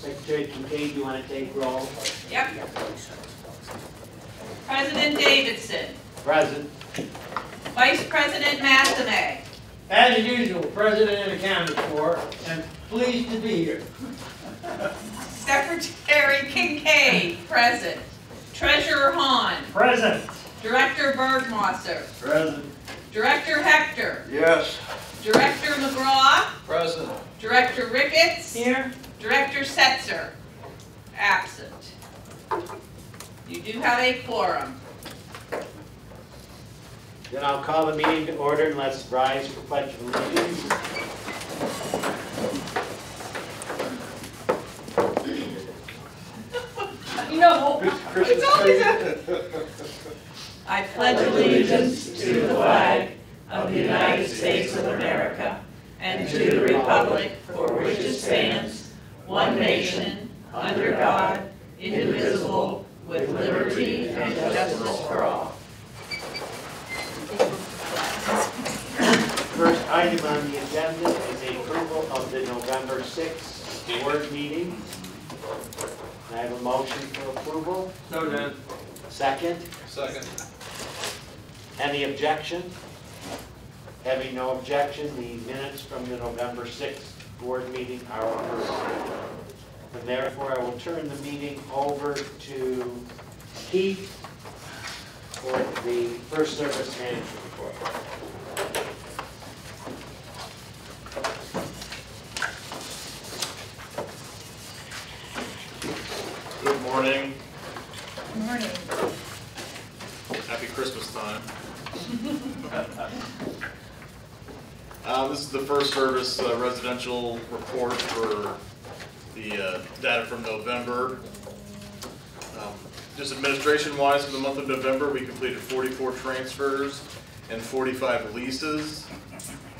Secretary Kincaid, you want to take roll? Yep. President Davidson, Present. Vice President Mathenay, As usual, President and accounted for, and pleased to be here. Secretary Kincaid, present. Treasurer Hahn, Present. Director Bergmosser, Present. Director Hector, Yes. Director McGraw, Present. Director Ricketts, Here. Director Setzer, absent. You do have a quorum. Then I'll call the meeting to order and let's rise for pledge of allegiance. No, it's always a. I pledge allegiance to the flag of the United States of America and to the republic for which it stands, one nation, under God, indivisible, with liberty and justice for all. First item on the agenda is the approval of the November 6th board meeting. I have a motion for approval. So done. Second, Second. any objection? Having no objection, the minutes from the November 6th board meeting are approved. And therefore, I will turn the meeting over to Keith for the first service manager report. Good morning. Good Morning. Happy Christmas time. Uh, This is the first service uh, residential report for the uh, data from November. Um, Just administration-wise, for the month of November, we completed 44 transfers and 45 leases.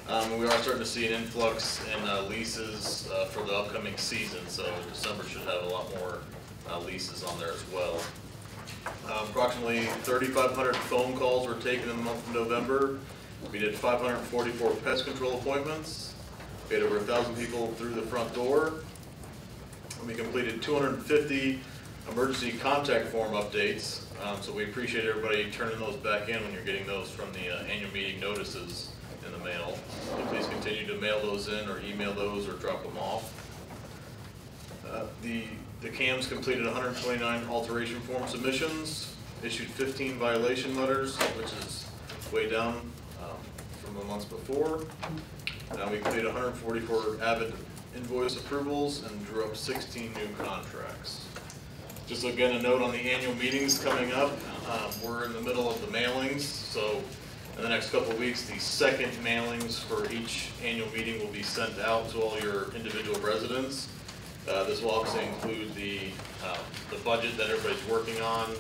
Um, We are starting to see an influx in uh, leases uh, for the upcoming season, so December should have a lot more uh, leases on there as well. Uh, Approximately 3,500 phone calls were taken in the month of November. We did 544 pest control appointments. We had over 1,000 people through the front door. And we completed 250 emergency contact form updates. Um, So we appreciate everybody turning those back in when you're getting those from the uh, annual meeting notices in the mail. So please continue to mail those in or email those or drop them off. Uh, The, the CAMs completed 129 alteration form submissions, issued 15 violation letters, which is way down the months before. Now we completed 144 Avid invoice approvals and drew up 16 new contracts. Just again, a note on the annual meetings coming up, um, we're in the middle of the mailings, so in the next couple of weeks, the second mailings for each annual meeting will be sent out to all your individual residents. Uh, This will obviously include the, the budget that everybody's working on,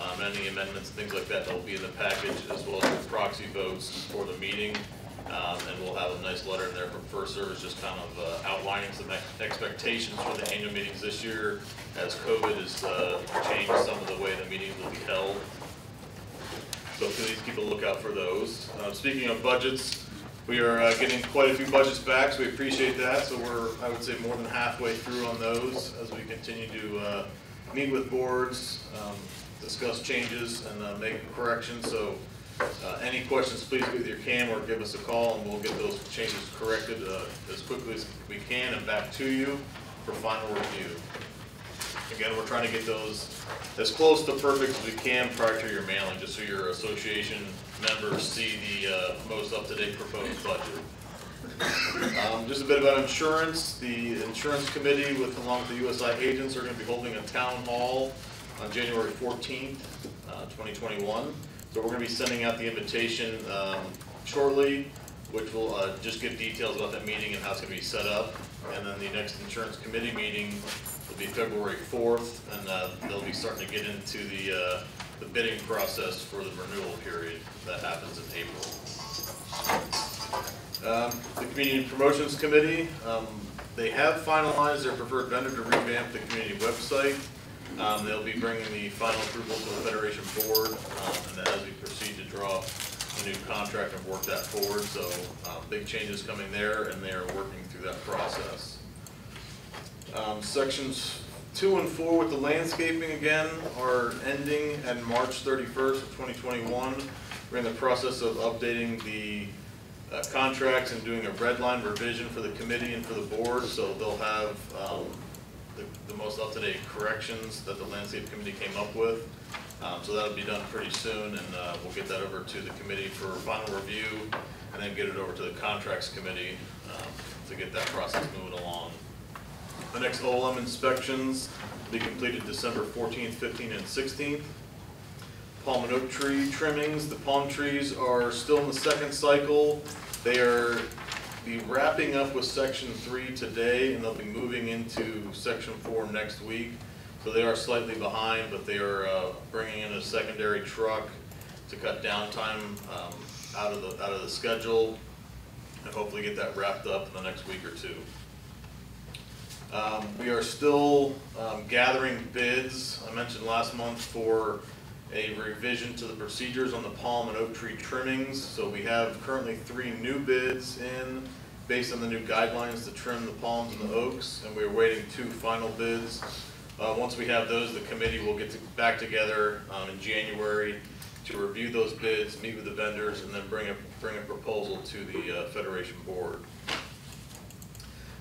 um, any amendments, things like that that will be in the package, as well as the proxy votes for the meeting. Um, And we'll have a nice letter in there from First Service, just kind of uh, outlining some ex- expectations for the annual meetings this year, as COVID has uh, changed some of the way the meetings will be held. So please keep a lookout for those. Uh, Speaking of budgets, we are uh, getting quite a few budgets back, so we appreciate that. So we're, I would say, more than halfway through on those as we continue to uh, meet with boards, um, discuss changes, and uh, make corrections. So uh, any questions, please either can or give us a call, and we'll get those changes corrected uh, as quickly as we can and back to you for final review. Again, we're trying to get those as close to perfect as we can prior to your mailing, just so your association members see the uh, most up-to-date proposed budget. Um, Just a bit about insurance, the insurance committee with, along with the USI agents are gonna be holding a town hall on January fourteenth, uh, twenty twenty-one. So we're gonna be sending out the invitation um, shortly, which will uh, just give details about that meeting and how it's gonna be set up. And then the next insurance committee meeting will be February fourth, and uh, they'll be starting to get into the, uh, the bidding process for the renewal period that happens in April. Um, The Community Promotions Committee, um, they have finalized their preferred vendor to revamp the community website. Um, They'll be bringing the final approval to the Federation Board, um, and as we proceed to draw a new contract and work that forward. So um, big changes coming there, and they are working through that process. Um, sections two and four with the landscaping again are ending at March thirty-first of twenty twenty-one. We're in the process of updating the uh, contracts and doing a red line revision for the committee and for the board, so they'll have, um, the, the most up-to-date corrections that the landscape committee came up with. Um, so that'll be done pretty soon, and, uh, we'll get that over to the committee for final review, and then get it over to the contracts committee, um, to get that process moving along. The next OLM inspections will be completed December fourteenth, fifteenth, and sixteenth. Palm and oak tree trimmings, the palm trees are still in the second cycle. They are be wrapping up with section three today, and they'll be moving into section four next week. So they are slightly behind, but they are, uh, bringing in a secondary truck to cut downtime, um, out of the, out of the schedule, and hopefully get that wrapped up in the next week or two. Um, We are still um, gathering bids, I mentioned last month, for a revision to the procedures on the palm and oak tree trimmings. So we have currently three new bids in, based on the new guidelines to trim the palms and the oaks, and we're waiting two final bids. Uh, Once we have those, the committee will get to- back together um, in January to review those bids, meet with the vendors, and then bring a, bring a proposal to the uh, Federation Board.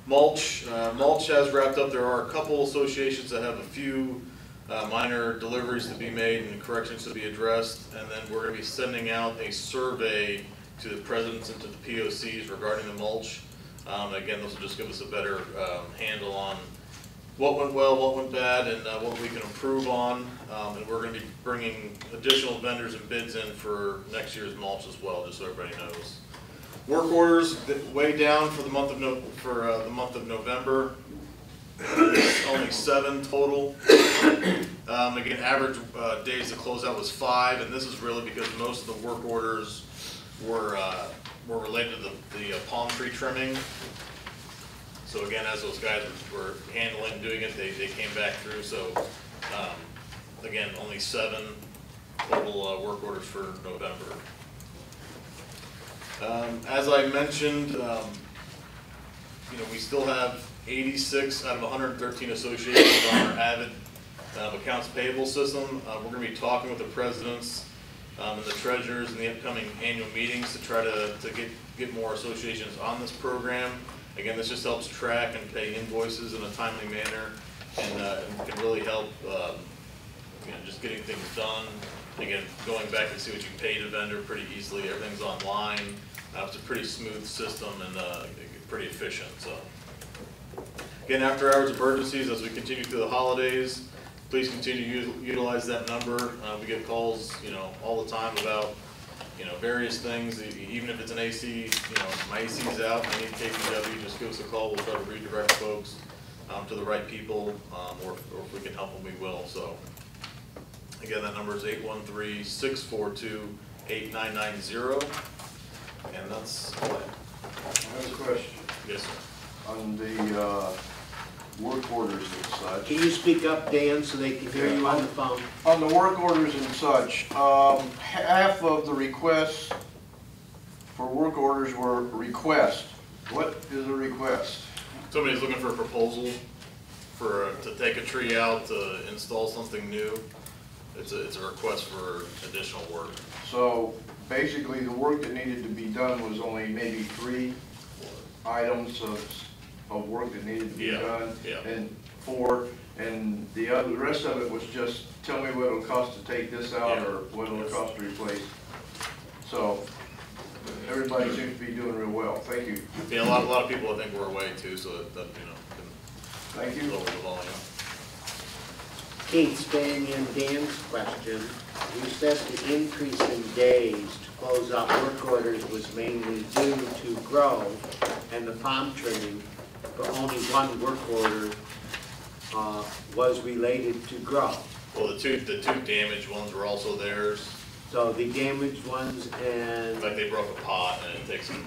Mulch, uh, mulch has wrapped up. There are a couple associations that have a few uh, minor deliveries to be made and corrections to be addressed. And then we're gonna be sending out a survey to the presidents and to the POCs regarding the mulch. Um, Again, this will just give us a better um, handle on what went well, what went bad, and uh, what we can improve on. Um, And we're gonna be bringing additional vendors and bids in for next year's mulch as well, just so everybody knows. Work orders way down for the month of No, for uh, the month of November. Only seven total. Um, Again, average uh, days to close out was five, and this is really because most of the work orders were, uh, were related to the- the uh, palm tree trimming. So again, as those guys were handling, doing it, they, they came back through, so, um, again, only seven total uh, work orders for November. Um, As I mentioned, um, you know, we still have 86 out of 113 associations on our Avid uh, accounts payable system. Uh, We're going to be talking with the presidents um, and the treasurers in the upcoming annual meetings to try to, to get, get more associations on this program. Again, this just helps track and pay invoices in a timely manner and uh, can really help, um, you know, just getting things done. Again, going back and see what you paid a vendor pretty easily, everything's online. Uh, It's a pretty smooth system and uh, pretty efficient, so. Again, after hours emergencies, as we continue through the holidays, please continue to utilize that number. Uh, We get calls, you know, all the time about, you know, various things, even if it's an AC, you know, my AC's out, I need KPW, just give us a call, we'll try to redirect folks um, to the right people, um, or or if we can help them, we will, so. Again, that number is 813-642-8990, and that's all I have. I have a question Yes, sir. on the uh, work orders and such. Can you speak up, Dan, so they can hear you on the phone? On the work orders and such, um, half of the requests for work orders were requests. What is a request? Somebody's looking for a proposal for, uh, to take a tree out, to install something new. It's a, it's a request for additional work. So basically, the work that needed to be done was only maybe three items of, of work that needed to be Yeah, done. yeah. And four, and the other, the rest of it was just, tell me what it'll cost to take this out, Yeah. or what it'll cost to replace. So, everybody seems to be doing real well, thank you. Yeah, a lot, a lot of people I think were away too, so that, that, you know, Thank can you. lower the volume. Kate, staying in Dan's question, you said the increase in days to close out work orders was mainly due to grow and the palm trimming, but only one work order uh, was related to grow. Well, the two, the two damaged ones were also theirs, So the damaged ones and, like they broke a pot and it takes them,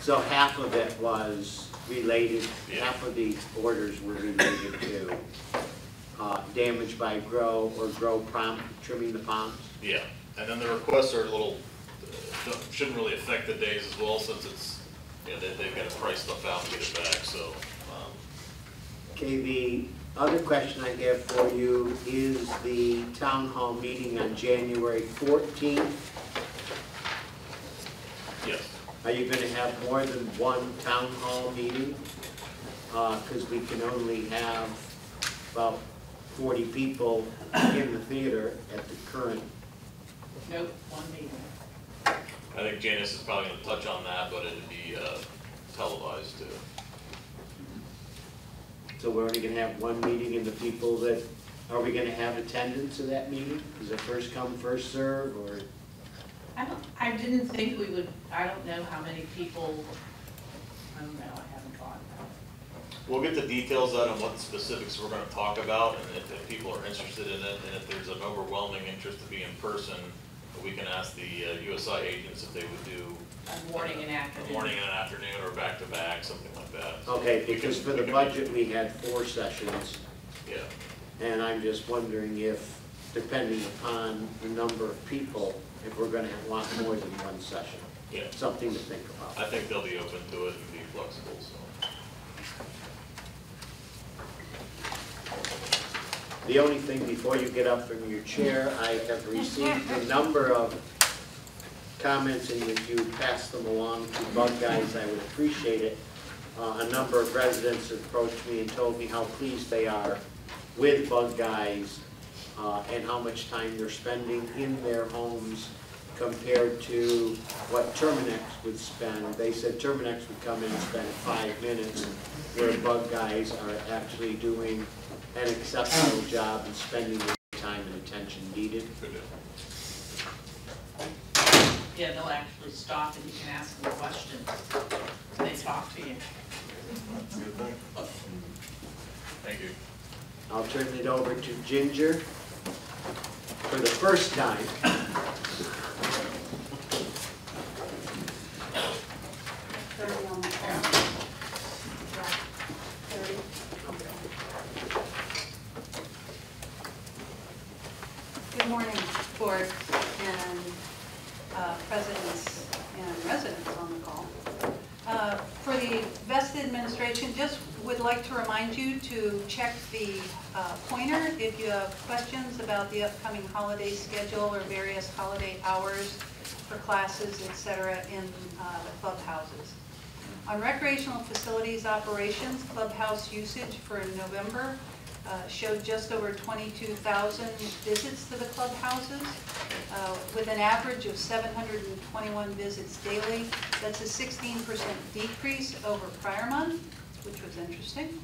so half of it was related, Yeah. half of the orders were related to uh, damage by grow or grow palm, trimming the palms? yeah. And then the requests are a little, uh, shouldn't really affect the days as well, since it's, you know, they, they've got to price stuff out and get it back, so, um, Okay, the other question I have for you is the town hall meeting on January 14th. Yes. Are you gonna have more than one town hall meeting? Because we can only have about 40 people in the theater at the current. Nope, one meeting. I think Janice is probably gonna touch on that, but it'd be uh, televised too. So we're only gonna have one meeting and the people that, are we gonna have attendance at that meeting? Is it first come, first serve, or? I don't, I didn't think we would, I don't know how many people, I don't know, I haven't thought about it. We'll get the details out on what specifics we're gonna talk about, and if, if people are interested in it, and if there's an overwhelming interest to be in person, we can ask the uh, USI agents if they would do A morning and a afternoon. morning and an afternoon, or back-to-back, something like that. Okay, because can- for the can- budget, we had four sessions, Yeah, and I'm just wondering if, depending upon the number of people, if we're gonna have a lot more than one session. yeah. Something to think about. I think they'll be open to it and be flexible, so. The only thing, before you get up from your chair, I have received a number of comments, and if you pass them along to Bug Guys, I would appreciate it. Uh, A number of residents approached me and told me how pleased they are with Bug Guys uh, and how much time they're spending in their homes compared to what Terminix would spend. They said Terminix would come in and spend five minutes, where Bug Guys are actually doing an exceptional job and spending the time and attention needed. Good. Yeah, they'll actually stop and you can ask them questions. They talk to you. Good thing. Thank you. I'll turn it over to Ginger for the first time. Thirty on the phone. Thirty. Good morning, board and uh, presidents and residents on the call. Uh, For the Vesta administration, just would like to remind you to check the uh, pointer if you have questions about the upcoming holiday schedule or various holiday hours for classes, etc., in uh, the clubhouses. On recreational facilities operations, clubhouse usage for November uh, showed just over 22,000 visits to the clubhouses, uh, with an average of 721 visits daily. That's a 16% decrease over prior month, which was interesting.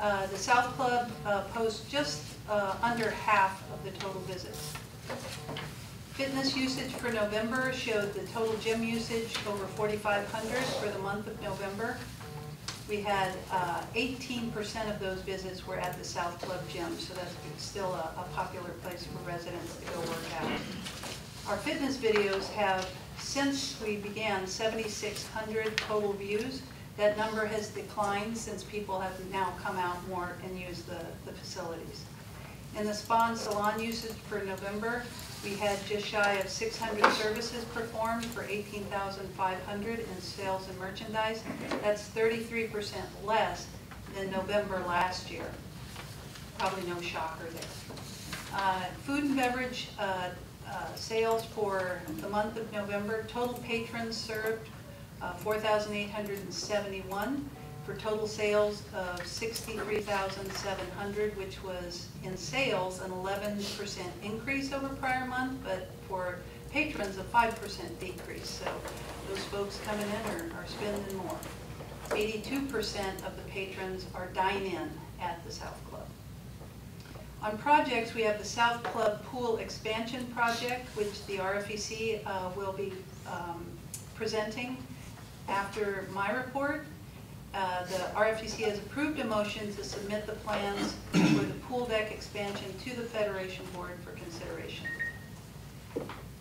Uh, The South Club uh, posts just uh, under half of the total visits. Fitness usage for November showed the total gym usage over 4,500 for the month of November. We had uh, 18% of those visits were at the South Club gym, so that's still a a popular place for residents to go work out. Our fitness videos have, since we began, 7,600 total views. That number has declined since people have now come out more and used the the facilities. In the spa and salon usage for November, we had just shy of 600 services performed for 18,500 in sales and merchandise. That's 33% less than November last year. Probably no shocker there. Uh, Food and beverage uh, uh, sales for the month of November, total patrons served uh, 4,871 for total sales of 63,700, which was in sales an 11% increase over prior month, but for patrons a 5% decrease. So those folks coming in are are spending more. 82% of the patrons are dine-in at the South Club. On projects, we have the South Club Pool Expansion Project, which the RFEC uh, will be um, presenting after my report. Uh, The RFEC has approved a motion to submit the plans for the pool deck expansion to the Federation Board for consideration.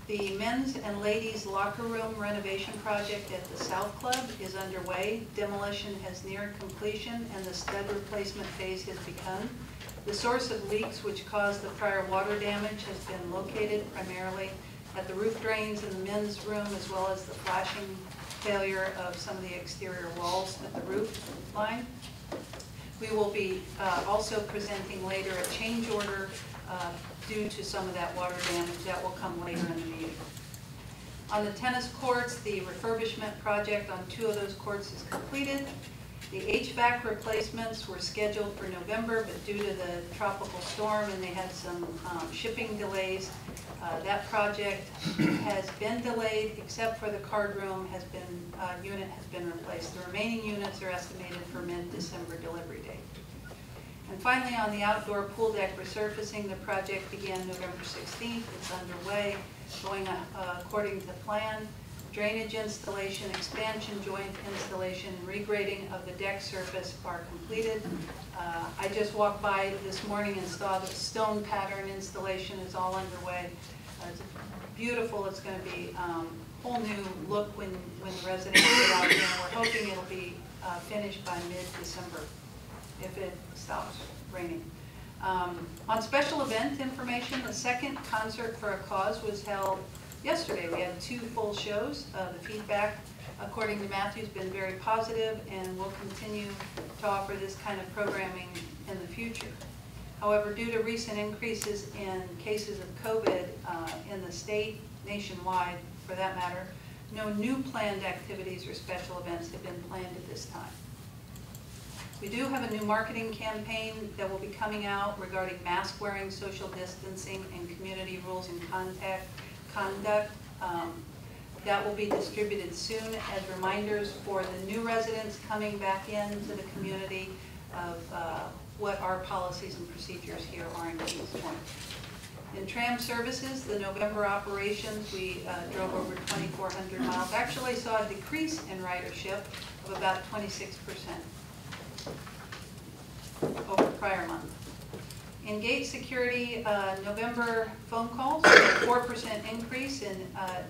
The men's and ladies' locker room renovation project at the South Club is underway. Demolition has neared completion and the stud replacement phase has begun. The source of leaks which caused the prior water damage has been located primarily at the roof drains in the men's room as well as the flashing failure of some of the exterior walls at the roof line. We will be uh, also presenting later a change order uh, due to some of that water damage. That will come later in the meeting. On the tennis courts, the refurbishment project on two of those courts is completed. The HVAC replacements were scheduled for November, but due to the tropical storm and they had some um, shipping delays, uh, that project has been delayed, except for the card room has been, uh, unit has been replaced. The remaining units are estimated for mid-December delivery date. And finally, on the outdoor pool deck resurfacing, the project began November 16th. It's underway, going uh, according to plan. Drainage installation, expansion joint installation, and regrading of the deck surface are completed. Uh, I just walked by this morning and saw the stone pattern installation is all underway. Uh, It's beautiful, it's going to be um, whole new look when, when the residents get out there. We're hoping it'll be uh, finished by mid-December if it stops raining. Um, On special event information, the second Concert for a Cause was held yesterday. We had two full shows. Uh, The feedback, according to Matthew, has been very positive, and we'll continue to offer this kind of programming in the future. However, due to recent increases in cases of COVID uh, in the state, nationwide for that matter, no new planned activities or special events have been planned at this time. We do have a new marketing campaign that will be coming out regarding mask wearing, social distancing, and community rules and contact, conduct. Um, That will be distributed soon as reminders for the new residents coming back into the community of uh, what our policies and procedures here are in Kings Point. In tram services, the November operations, we uh, drove over 2,400 miles, actually saw a decrease in ridership of about 26 percent over prior month. In gate security, uh, November phone calls, four percent increase, in uh,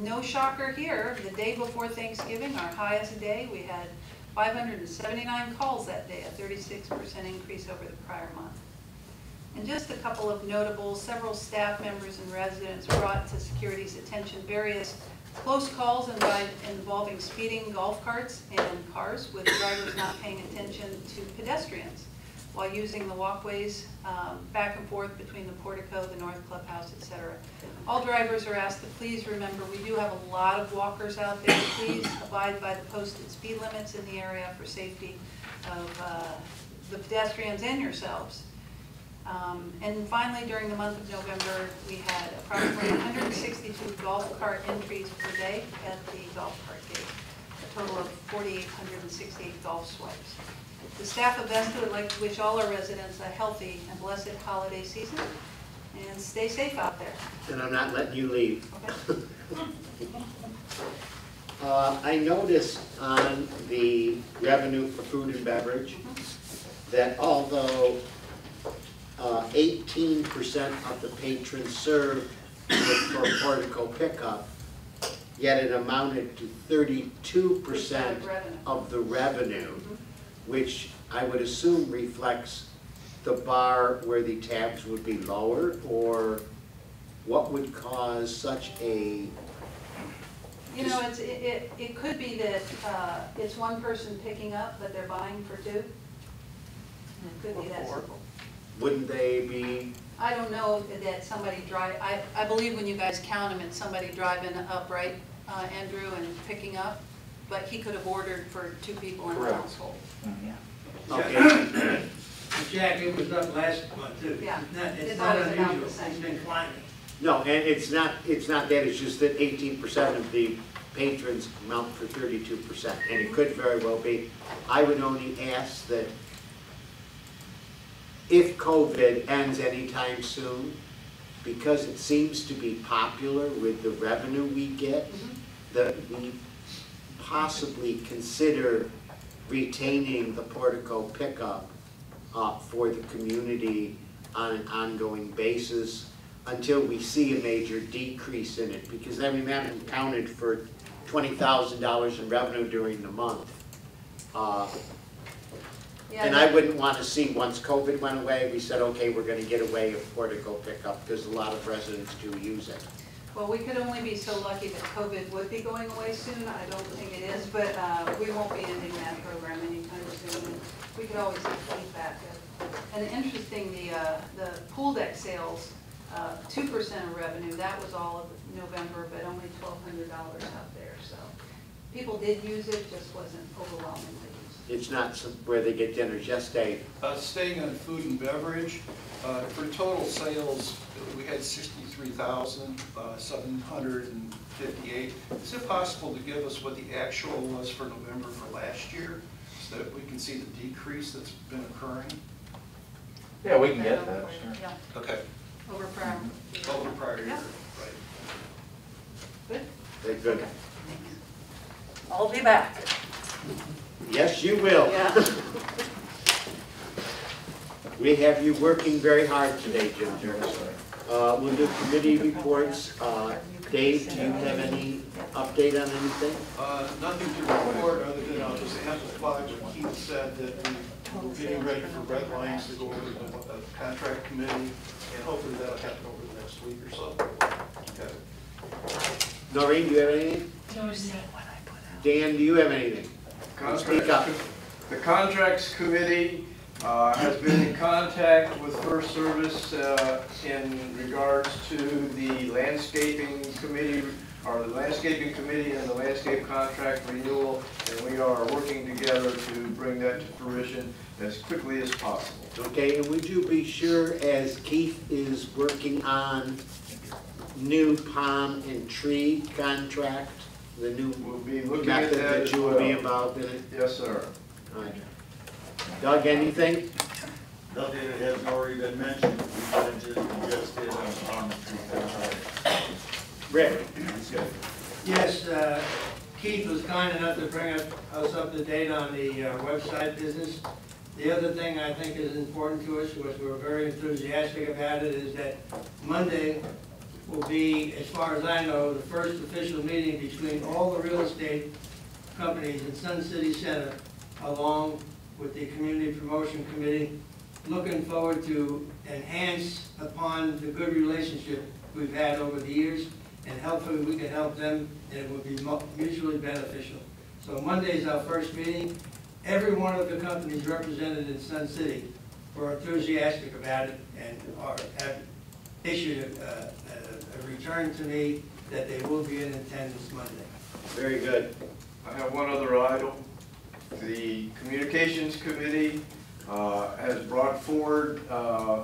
no shocker here, the day before Thanksgiving, our highest day, we had five hundred and seventy-nine calls that day, a thirty-six percent increase over the prior month. And just a couple of notables, several staff members and residents brought to security's attention various close calls involving speeding golf carts and cars with drivers not paying attention to pedestrians while using the walkways um, back and forth between the portico, the north clubhouse, et cetera. All drivers are asked to please remember, we do have a lot of walkers out there. Please abide by the posted speed limits in the area for safety of uh, the pedestrians and yourselves. Um, And finally, during the month of November, we had approximately 162 golf cart entries per day at the golf cart gate, a total of 4,868 golf swipes. The staff of Vesta would like to wish all our residents a healthy and blessed holiday season, and stay safe out there. And I'm not letting you leave. Okay? Uh, I noticed on the revenue for food and beverage that although uh, eighteen percent of the patrons served for portico pickup, yet it amounted to thirty-two percent of the revenue, Mhm. Which I would assume reflects the bar where the tabs would be lower, or what would cause such a, You know, it's, it, it it could be that uh, it's one person picking up, but they're buying for two. Could be that simple. wouldn't they be, I don't know that somebody drive, I, I believe when you guys count them, it's somebody driving up, right, uh, Andrew, and picking up, but he could have ordered for two people in the Correct. household. Mm-hmm. okay, Jack, it was up last month too. Yeah. It's not, It's it's not always about the unusual, same. it's been climbing. no, and it's not, it's not that, it's just that eighteen percent of the patrons amount for thirty-two percent, and it could very well be. I would only ask that if COVID ends anytime soon, because it seems to be popular with the revenue we get, mm-hmm. that we possibly consider retaining the portico pickup uh, for the community on an ongoing basis until we see a major decrease in it, because I mean, that accounted for twenty thousand dollars in revenue during the month. Uh, Yeah, And I wouldn't want to see, once COVID went away, we said, okay, we're gonna get away of portico pickup, because a lot of residents do use it. Well, we could only be so lucky that COVID would be going away soon. I don't think it is, but uh, we won't be ending that program anytime soon. And we could always keep that. And interesting, the uh, the pool deck sales, uh, two uh, percent of revenue. That was all of November, but only twelve hundred dollars out there. So people did use it, just wasn't overwhelmingly. It's not where they get dinner. Just Yes, Dave. Uh, staying on food and beverage, uh, for total sales, we had sixty 23,758. Uh, Is it possible to give us what the actual was for November for last year so that we can see the decrease that's been occurring? Yeah, we can get that, sure. Yeah, Okay, over prior. over prior year, Yeah. right. Good? Very good. Okay. I'll be back. Yes, you will. Yeah. We have you working very hard today, Ginger. Uh, We'll do committee reports. Uh, Dave, do you have any update on anything? Uh, Nothing to report, other than I'll just amplify what Keith said, that we- we're getting ready for red lines to go over to the uh, contract committee, and hopefully that'll happen over the next week or so. Okay. Noreen, do you have anything? Dan, do you have anything? Speak up. The Contracts Committee uh, has been in contact with First Service uh, in regards to the landscaping committee, or the landscaping committee and the landscape contract renewal, and we are working together to bring that to fruition as quickly as possible. Okay, and would you be sure, as Keith is working on new palm and tree contract, the new We'll be looking at that that you will be well. involved in it? Yes, sir. All right. Doug, anything? Nothing that hasn't already been mentioned, we just, just did on Palm Street. Rick? Yes, uh, Keith was kind enough to bring us us up to date on the uh, website business. The other thing I think is important to us, which we're very enthusiastic about it, is that Monday will be, as far as I know, the first official meeting between all the real estate companies in Sun City Center, along with the Community Promotion Committee. Looking forward to enhance upon the good relationship we've had over the years, and hopefully we can help them, and it will be mutually beneficial. So Monday is our first meeting. Every one of the companies represented in Sun City were enthusiastic about it and are, have issued a, a, a return to me that they will be in attendance Monday. Very good. I have one other item. The Communications Committee uh, has brought forward uh,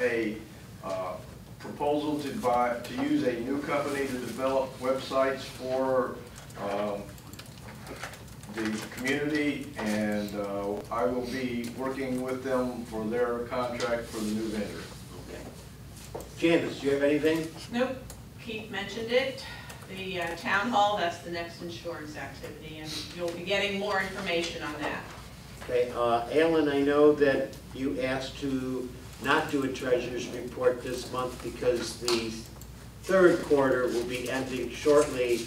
a uh, proposal to buy, to use a new company to develop websites for um, the community, and uh, I will be working with them for their contract for the new vendor. Okay. Janice, do you have anything? Nope, Keith mentioned it. The uh, town hall, that's the next insurance activity, and you'll be getting more information on that. Okay, uh, Alan, I know that you asked to not do a treasurer's report this month because the third quarter will be ending shortly,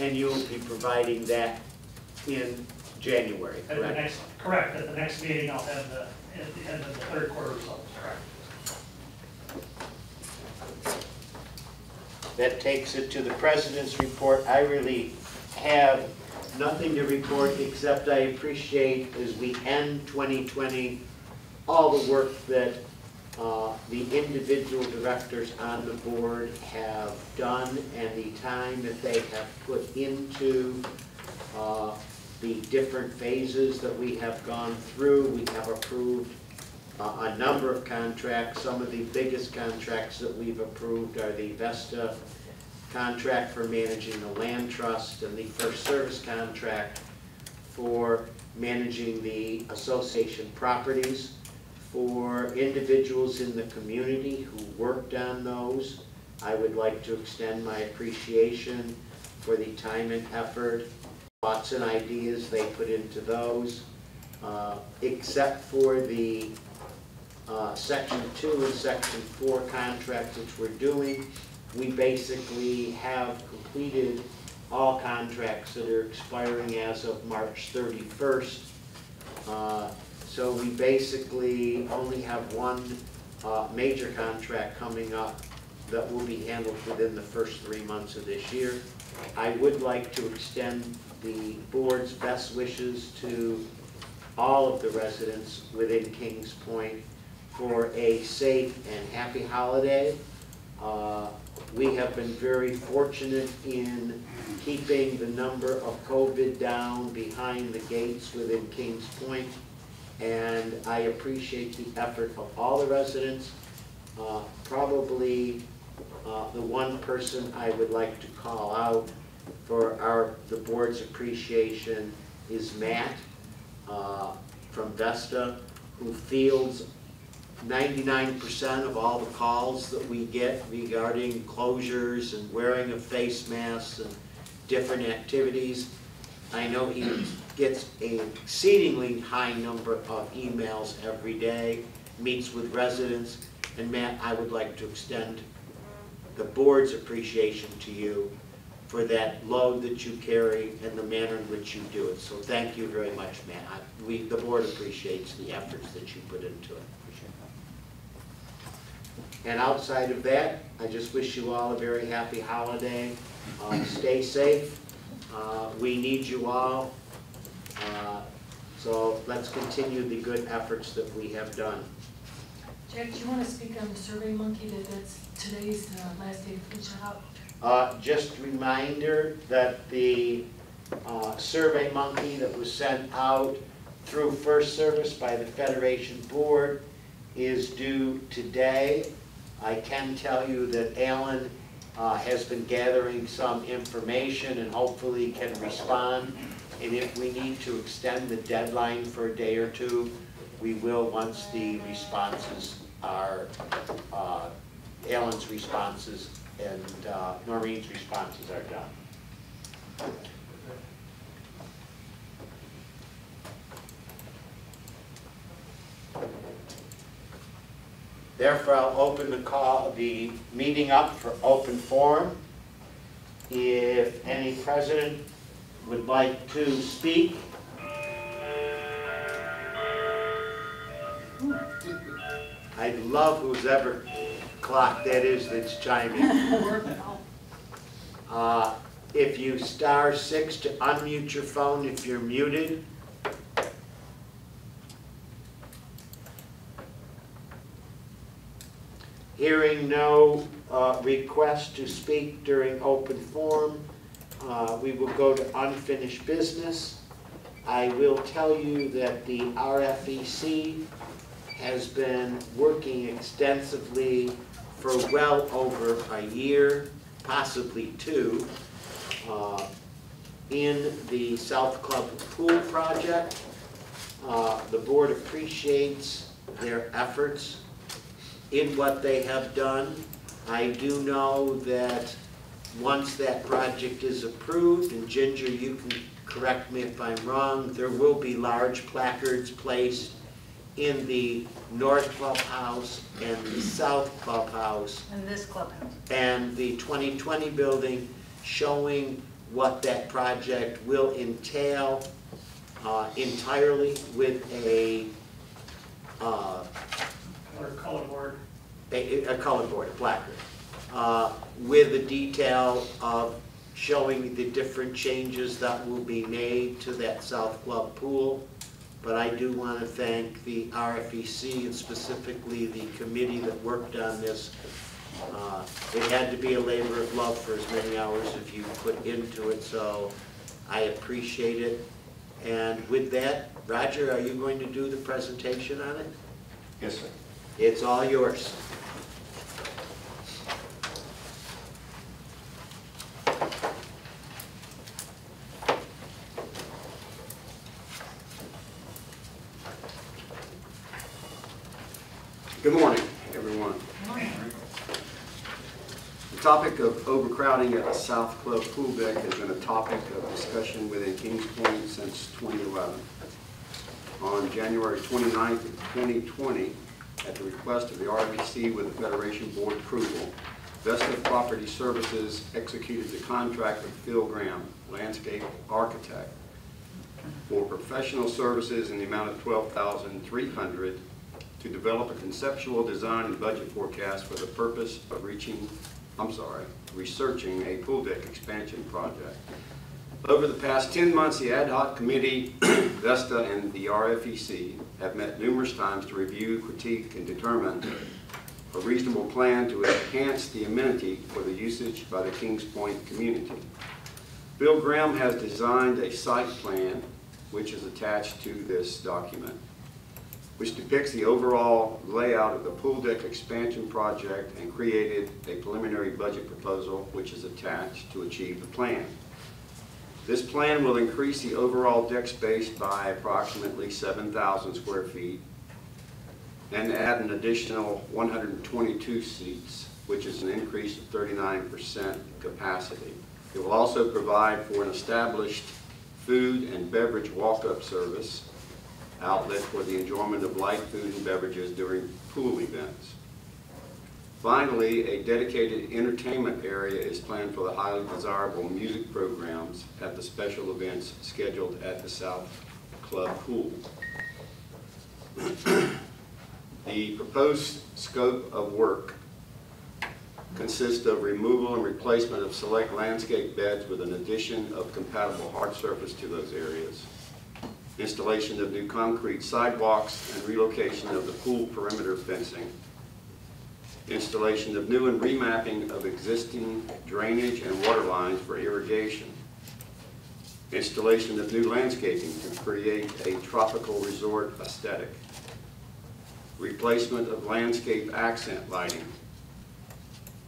and you will be providing that in January, At the correct? next, correct, at the next meeting, I'll have the, at the end of the third quarter results, correct. That takes it to the president's report. I really have nothing to report, except I appreciate as we end 2020, all the work that uh, the individual directors on the board have done and the time that they have put into uh, the different phases that we have gone through. We have approved a number of contracts. Some of the biggest contracts that we've approved are the Vesta contract for managing the land trust and the first service contract for managing the association properties. For individuals in the community who worked on those, I would like to extend my appreciation for the time and effort, thoughts and ideas they put into those. Uh, Except for the uh, section two and section four contracts which we're doing, we basically have completed all contracts that are expiring as of March thirty-first. Uh, So we basically only have one uh, major contract coming up that will be handled within the first three months of this year. I would like to extend the board's best wishes to all of the residents within Kings Point for a safe and happy holiday. Uh, We have been very fortunate in keeping the number of COVID down behind the gates within Kings Point, and I appreciate the effort of all the residents. Uh, Probably uh, the one person I would like to call out for our, the board's appreciation is Matt uh, from Vesta, who fields ninety-nine percent of all the calls that we get regarding closures and wearing of face masks and different activities. I know he gets an exceedingly high number of emails every day, meets with residents. And Matt, I would like to extend the board's appreciation to you for that load that you carry and the manner in which you do it. So thank you very much, Matt. I- We, the board appreciates the efforts that you put into it. And outside of that, I just wish you all a very happy holiday. Um, Stay safe. Uh, We need you all. Uh, So let's continue the good efforts that we have done. Jack, do you want to speak on the Survey Monkey, that that's today's uh, last day to reach out? Uh, Just reminder that the uh, Survey Monkey that was sent out through First Service by the Federation Board is due today. I can tell you that Alan uh, has been gathering some information and hopefully can respond. And if we need to extend the deadline for a day or two, we will once the responses are, uh, Alan's responses and uh, Noreen's responses are done. Therefore, I'll open the call, the meeting up for open forum. If any president would like to speak. I love who's ever clock that is that's chiming. Uh, If you star six to unmute your phone if you're muted. Hearing no uh, request to speak during open forum, uh, we will go to unfinished business. I will tell you that the RFEC has been working extensively for well over a year, possibly two, uh, in the South Club Pool Project. Uh, The board appreciates their efforts in what they have done. I do know that once that project is approved, and Ginger, you can correct me if I'm wrong, there will be large placards placed in the North Clubhouse and the South Clubhouse In this clubhouse. and the 2020 building showing what that project will entail uh, entirely with a, uh, Or color board. a a color board, a placard, uh, with the detail of showing the different changes that will be made to that South Club pool. But I do want to thank the RFEC and specifically the committee that worked on this. Uh, It had to be a labor of love for as many hours as you put into it, so I appreciate it. And with that, Roger, are you going to do the presentation on it? Yes, sir. It's all yours. Good morning, everyone. The topic of overcrowding at the South Club pool deck has been a topic of discussion within Kings Point since 2011. On January 29th of 2020, at the request of the RBC with the Federation Board approval, Vesta Property Services executed the contract with Phil Graham, landscape architect, for professional services in the amount of $12,300 to develop a conceptual design and budget forecast for the purpose of reaching, I'm sorry, researching a pool deck expansion project. Over the past 10 months, the ad hoc committee, VESTA, and the RFEC have met numerous times to review, critique, and determine a reasonable plan to enhance the amenity for the usage by the Kings Point community. Bill Graham has designed a site plan, which is attached to this document, which depicts the overall layout of the pool deck expansion project and created a preliminary budget proposal, which is attached to achieve the plan. This plan will increase the overall deck space by approximately 7,000 square feet and add an additional 122 seats, which is an increase of 39% capacity. It will also provide for an established food and beverage walk-up service outlet for the enjoyment of light food and beverages during pool events. Finally, a dedicated entertainment area is planned for the highly desirable music programs at the special events scheduled at the South Club Pool. The proposed scope of work consists of removal and replacement of select landscape beds with an addition of compatible hard surface to those areas, installation of new concrete sidewalks and relocation of the pool perimeter fencing, installation of new and remapping of existing drainage and water lines for irrigation, installation of new landscaping to create a tropical resort aesthetic, replacement of landscape accent lighting,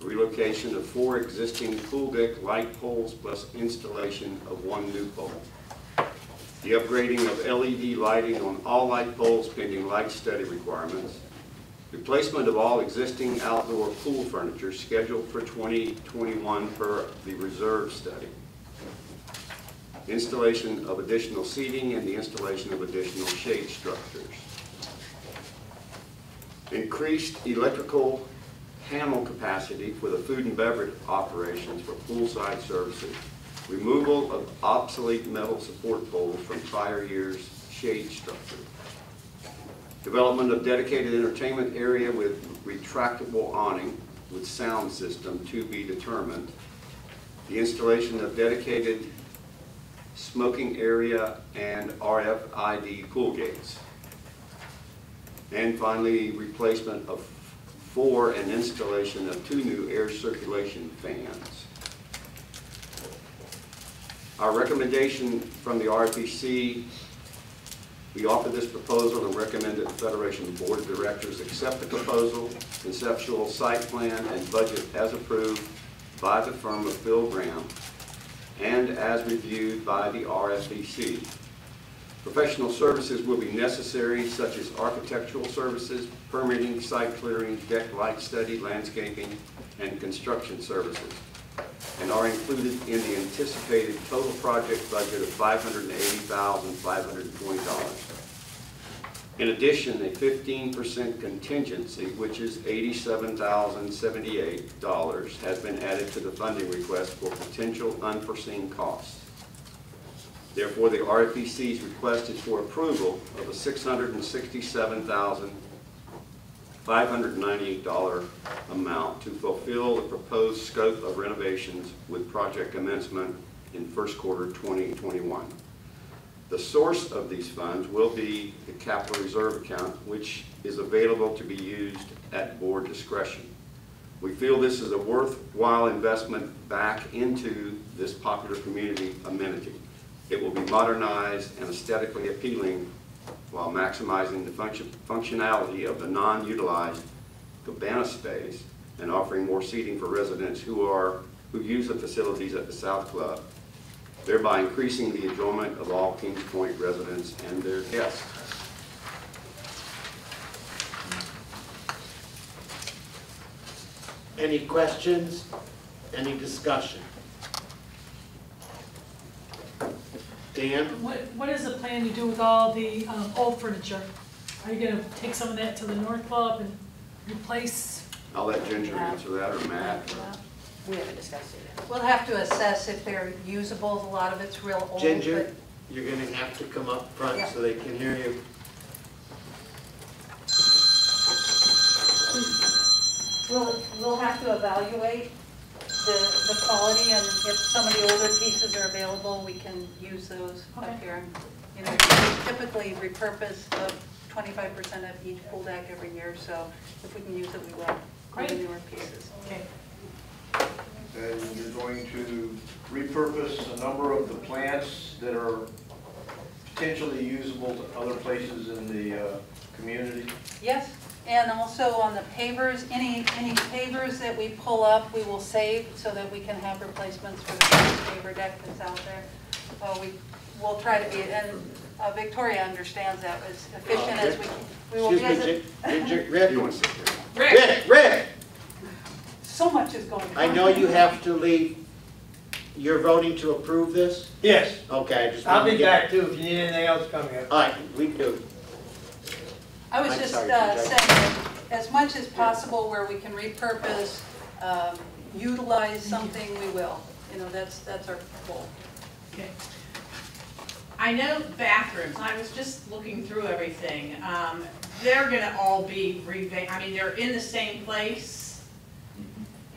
relocation of four existing pool deck light poles plus installation of one new pole, the upgrading of LED lighting on all light poles pending light study requirements, replacement of all existing outdoor pool furniture scheduled for 2021 per the reserve study, installation of additional seating and the installation of additional shade structures, increased electrical panel capacity for the food and beverage operations for poolside services, removal of obsolete metal support poles from prior year's shade structure, development of dedicated entertainment area with retractable awning with sound system to be determined, the installation of dedicated smoking area and RFID pool gates. And finally, replacement of four and installation of two new air circulation fans. Our recommendation from the RPC, we offer this proposal and recommend that the Federation Board of Directors accept the proposal, conceptual site plan, and budget as approved by the firm of Phil Graham and as reviewed by the RFEC. Professional services will be necessary, such as architectural services, permitting, site clearing, deck light study, landscaping, and construction services, and are included in the anticipated total project budget of $580,520. In addition, a 15% contingency, which is $87,078, has been added to the funding request for potential unforeseen costs. Therefore, the RFPC's request is for approval of a $667,598 amount to fulfill the proposed scope of renovations with project commencement in first quarter 2021. The source of these funds will be the capital reserve account, which is available to be used at board discretion. We feel this is a worthwhile investment back into this popular community amenity. It will be modernized and aesthetically appealing while maximizing the function, functionality of the non-utilized cabana space and offering more seating for residents who are, who use the facilities at the South Club, thereby increasing the enjoyment of all Kings Point residents and their guests. Any questions? Any discussion? Dan? What, what is the plan to do with all the um, old furniture? Are you gonna take some of that to the North Club and replace? I'll let Ginger answer that, or Matt. We haven't discussed it yet. We'll have to assess if they're usable, a lot of it's real old. Ginger, you're gonna have to come up front Yeah. so they can hear you. We'll, we'll have to evaluate the, the quality, and if some of the older pieces are available, we can use those Okay. up here. You know, typically repurpose the twenty-five percent of each pool deck every year, so if we can use it, we will, for the Great. newer pieces. Okay. And you're going to repurpose a number of the plants that are potentially usable to other places in the uh, community? Yes, and also on the pavers, any, any pavers that we pull up, we will save so that we can have replacements for the paver deck that's out there. Uh, we, we'll try to be, and uh, Victoria understands that as efficient as we, can. we will be Excuse me, Gi- Ginger, Rick? You want to sit there? Rick, Rick, Rick, so much is going on. I know you have to leave. You're voting to approve this? Yes, Okay, I just. I'll wanted to be get- back too if you need anything else coming up. All right, we do. I was I'm just sorry, uh, saying, as much as possible where we can repurpose, um, utilize something, we will. You know, that's, that's our goal. Okay. I know bathrooms, I was just looking through everything, um, they're gonna all be revamped, I mean, they're in the same place.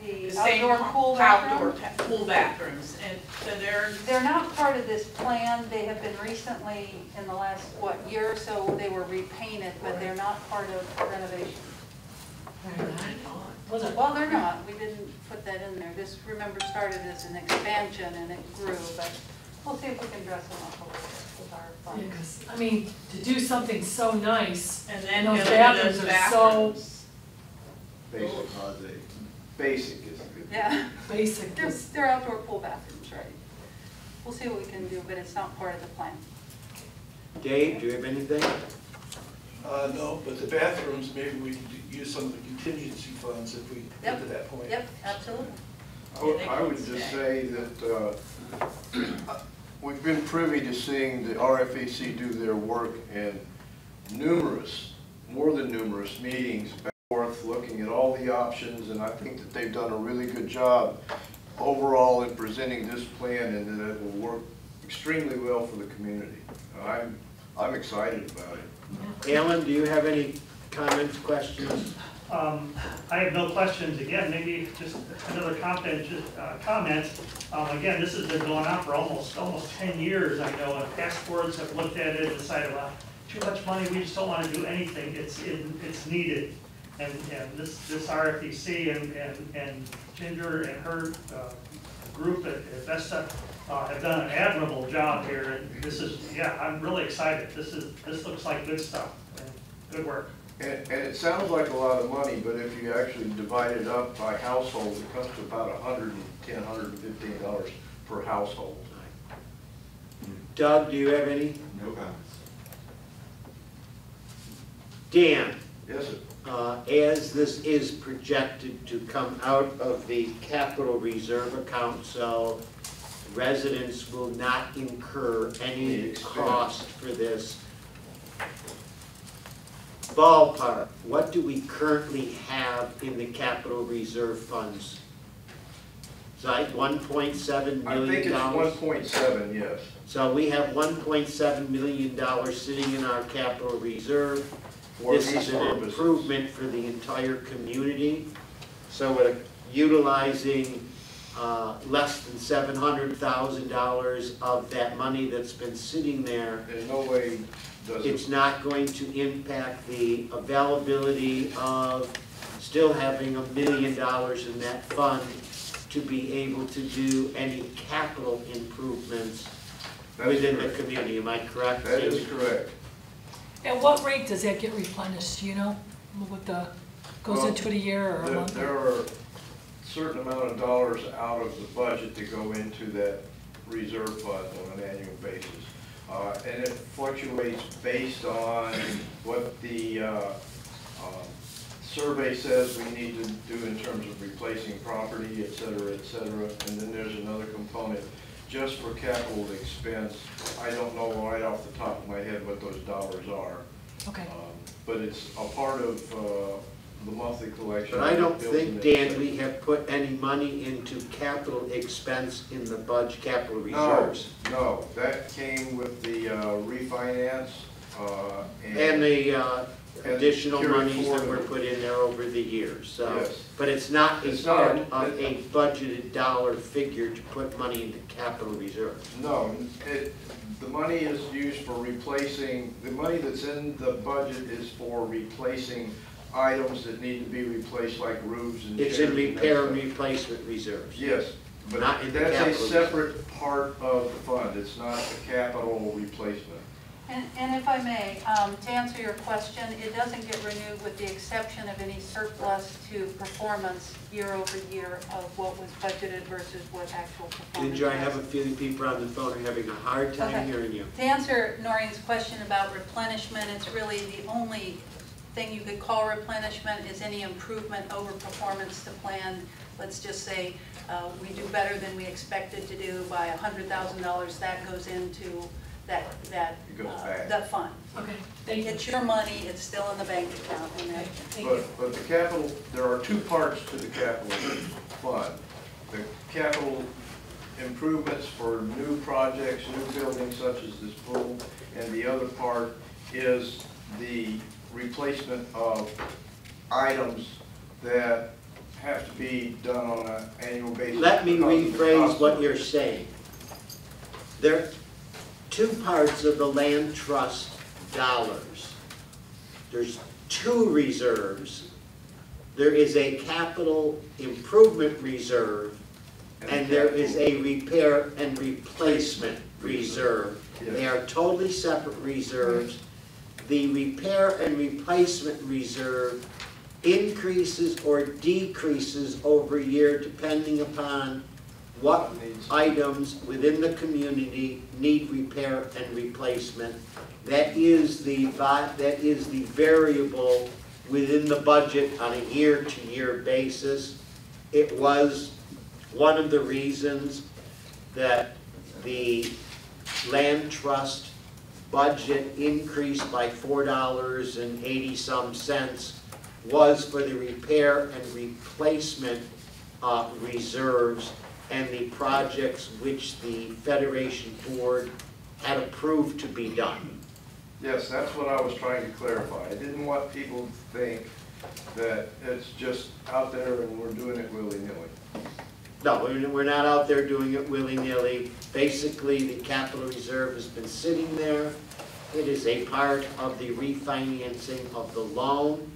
The the outdoor pool Outdoor bathroom, pool bathrooms, and so they're, they're not part of this plan. They have been recently, in the last, what, year or so, they were repainted, but they're not part of renovation. Was it? Well, they're not, we didn't put that in there. This, remember, started as an expansion and it grew, but we'll see if we can dress them up a little bit with our Yeah, funds. 'cause, I mean, to do something so nice, and then Those go into bathrooms are so- bathrooms. Basic, basic is a good. Yeah, basic, they're, they're outdoor pool bathrooms, right? We'll see what we can do, but it's not part of the plan. Dave, do you have anything? Uh, no, but the bathrooms, maybe we could use some of the contingency funds if we get to that point. Yep, absolutely. I would- I would just say that uh, we've been privy to seeing the RFAC do their work in numerous, more than numerous meetings, back and forth, looking at all the options, and I think that they've done a really good job overall in presenting this plan, and that it will work extremely well for the community. I'm, I'm excited about it. Alan, do you have any comments, questions? Um, I have no questions. Again, maybe just another comment, just, uh, comment. Um, again, this has been going on for almost, almost ten years, I know, and past boards have looked at it and decided, well, too much money, we just don't wanna do anything. It's, it- it's needed. And, and this, this RFEC and, and, and Ginger and her, uh, group at at Vesta, uh, have done an admirable job here. And this is, yeah, I'm really excited. This is, this looks like good stuff. and Good work. And, and it sounds like a lot of money, but if you actually divide it up by household, it comes to about a hundred and ten, hundred and fifteen dollars per household. Doug, do you have any? No comments. Dan? Yes, sir. Uh, As this is projected to come out of the capital reserve account, so residents will not incur any cost for this. Ballpark, what do we currently have in the capital reserve funds? Like one point seven I think it's dollars? one point seven, yes. So we have one point seven million dollars sitting in our capital reserve. This is an improvement for the entire community. So we're utilizing uh, less than seven hundred thousand dollars of that money that's been sitting there. In no way does It's it, not going to impact the availability of still having a million dollars in that fund to be able to do any capital improvements that's within the correct. community. Am I correct? That is correct. At what rate does that get replenished, do you know? What the, goes Well, into a year or a There, month? there are a certain amount of dollars out of the budget that go into that reserve fund on an annual basis. Uh, and it fluctuates based on what the, uh, um, survey says we need to do in terms of replacing property, et cetera, et cetera. And then there's another component just for capital expense. I don't know right off the top of my head what those dollars are. Okay, Um, But it's a part of uh, the monthly collection. But I don't think, Dan, we have put any money into capital expense in the budget, capital No, reserves. no, that came with the uh, refinance uh, And and, the, uh, And additional carry monies that forward. were put in there over the years, so. Yes. But it's not a It's not- part of a budgeted dollar figure to put money into capital reserve. No, it, the money is used for replacing, the money that's in the budget is for replacing items that need to be replaced, like roofs and It's chairs in and that repair and stuff. replacement reserves. Yes, but Not in the that's a capital. separate part of the fund, it's not a capital replacement. And, and if I may, um, to answer your question, it doesn't get renewed with the exception of any surplus to performance year over year of what was budgeted versus what actual performance Ginger, I have a few people on the phone are having a hard time Okay. hearing you. To answer Noreen's question about replenishment, it's really the only thing you could call replenishment is any improvement over performance to plan. Let's just say, uh, we do better than we expected to do by hundred thousand dollars, that goes into that, that, It goes uh, back. that fund. Okay, thank you. It's your money, it's still in the bank account, and that, Thank you. But, but the capital, there are two parts to the capital fund. The capital improvements for new projects, new buildings such as this pool, and the other part is the replacement of items that have to be done on an annual basis. Let me because of the rephrase cost what you're saying. There are two parts of the land trust dollars. There's two reserves. There is a capital improvement reserve, and there is a repair and replacement reserve. They are totally separate reserves. The repair and replacement reserve increases or decreases over a year depending upon what items within the community need repair and replacement. That is the, that is the variable within the budget on a year-to-year basis. It was one of the reasons that the land trust budget increased by four dollars and eighty-some cents was for the repair and replacement uh, reserves and the projects which the Federation Board had approved to be done. Yes, that's what I was trying to clarify. I didn't want people to think that it's just out there and we're doing it willy-nilly. No, we're we're not out there doing it willy-nilly. Basically, the capital reserve has been sitting there. It is a part of the refinancing of the loan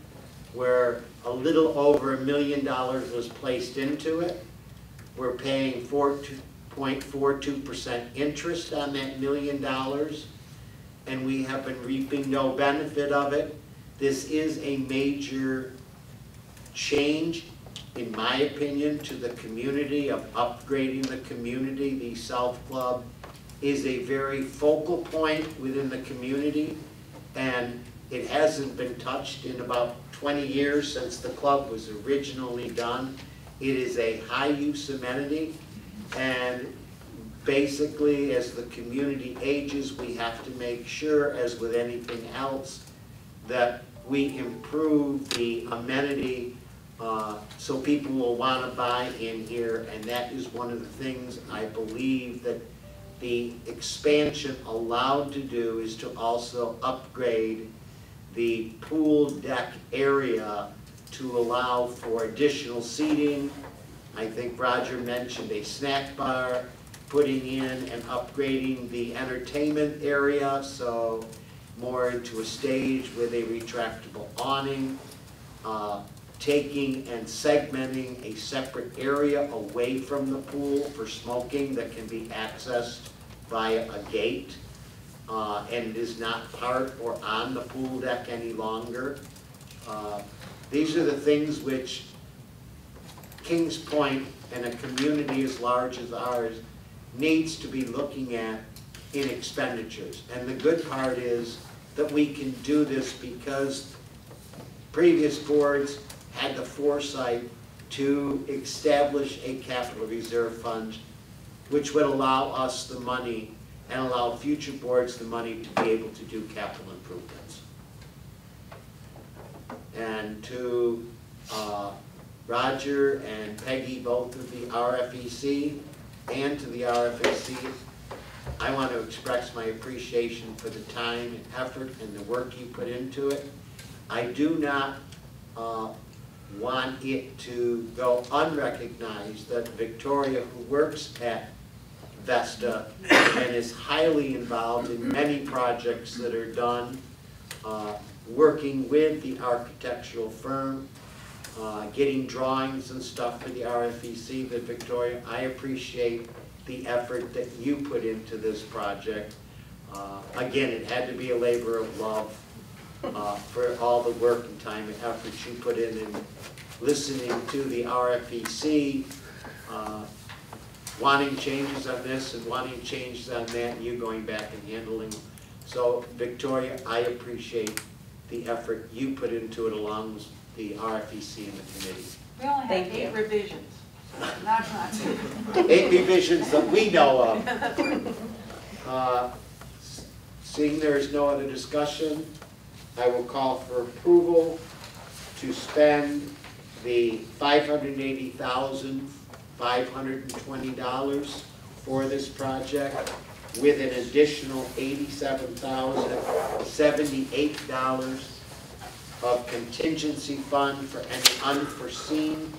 where a little over a million dollars was placed into it. We're paying four point four two percent interest on that million dollars, and we have been reaping no benefit of it. This is a major change, in my opinion, to the community, of upgrading the community. The South Club is a very focal point within the community, and it hasn't been touched in about 20 years since the club was originally done. It is a high-use amenity, and basically, as the community ages, we have to make sure, as with anything else, that we improve the amenity uh, so people will want to buy in here, and that is one of the things I believe that the expansion allowed to do is to also upgrade the pool deck area to allow for additional seating. I think Roger mentioned a snack bar, putting in and upgrading the entertainment area, so more into a stage with a retractable awning, uh, taking and segmenting a separate area away from the pool for smoking that can be accessed via a gate, uh, and it is not part or on the pool deck any longer. Uh, These are the things which Kings Point and a community as large as ours needs to be looking at in expenditures. And the good part is that we can do this because previous boards had the foresight to establish a capital reserve fund, which would allow us the money and allow future boards the money to be able to do capital improvements. And to uh, Roger and Peggy, both of the RFEC, and to the RFAC, I want to express my appreciation for the time and effort and the work you put into it. I do not uh, want it to go unrecognized that Victoria, who works at Vesta and is highly involved in many projects that are done, uh, working with the architectural firm, uh, getting drawings and stuff for the RFEC, that Victoria, I appreciate the effort that you put into this project. Uh, Again, it had to be a labor of love uh, for all the work and time and effort you put in in listening to the RFEC, uh, wanting changes on this and wanting changes on that, and you going back and handling. So Victoria, I appreciate the effort you put into it along with the RFEC and the committee. We only had Thank eight you. revisions, not much. Eight revisions that we know of. Uh, Seeing there is no other discussion, I will call for approval to spend the five hundred and eighty thousand, five hundred and twenty dollars for this project with an additional eighty-seven thousand, seventy-eight dollars of contingency fund for any unforeseen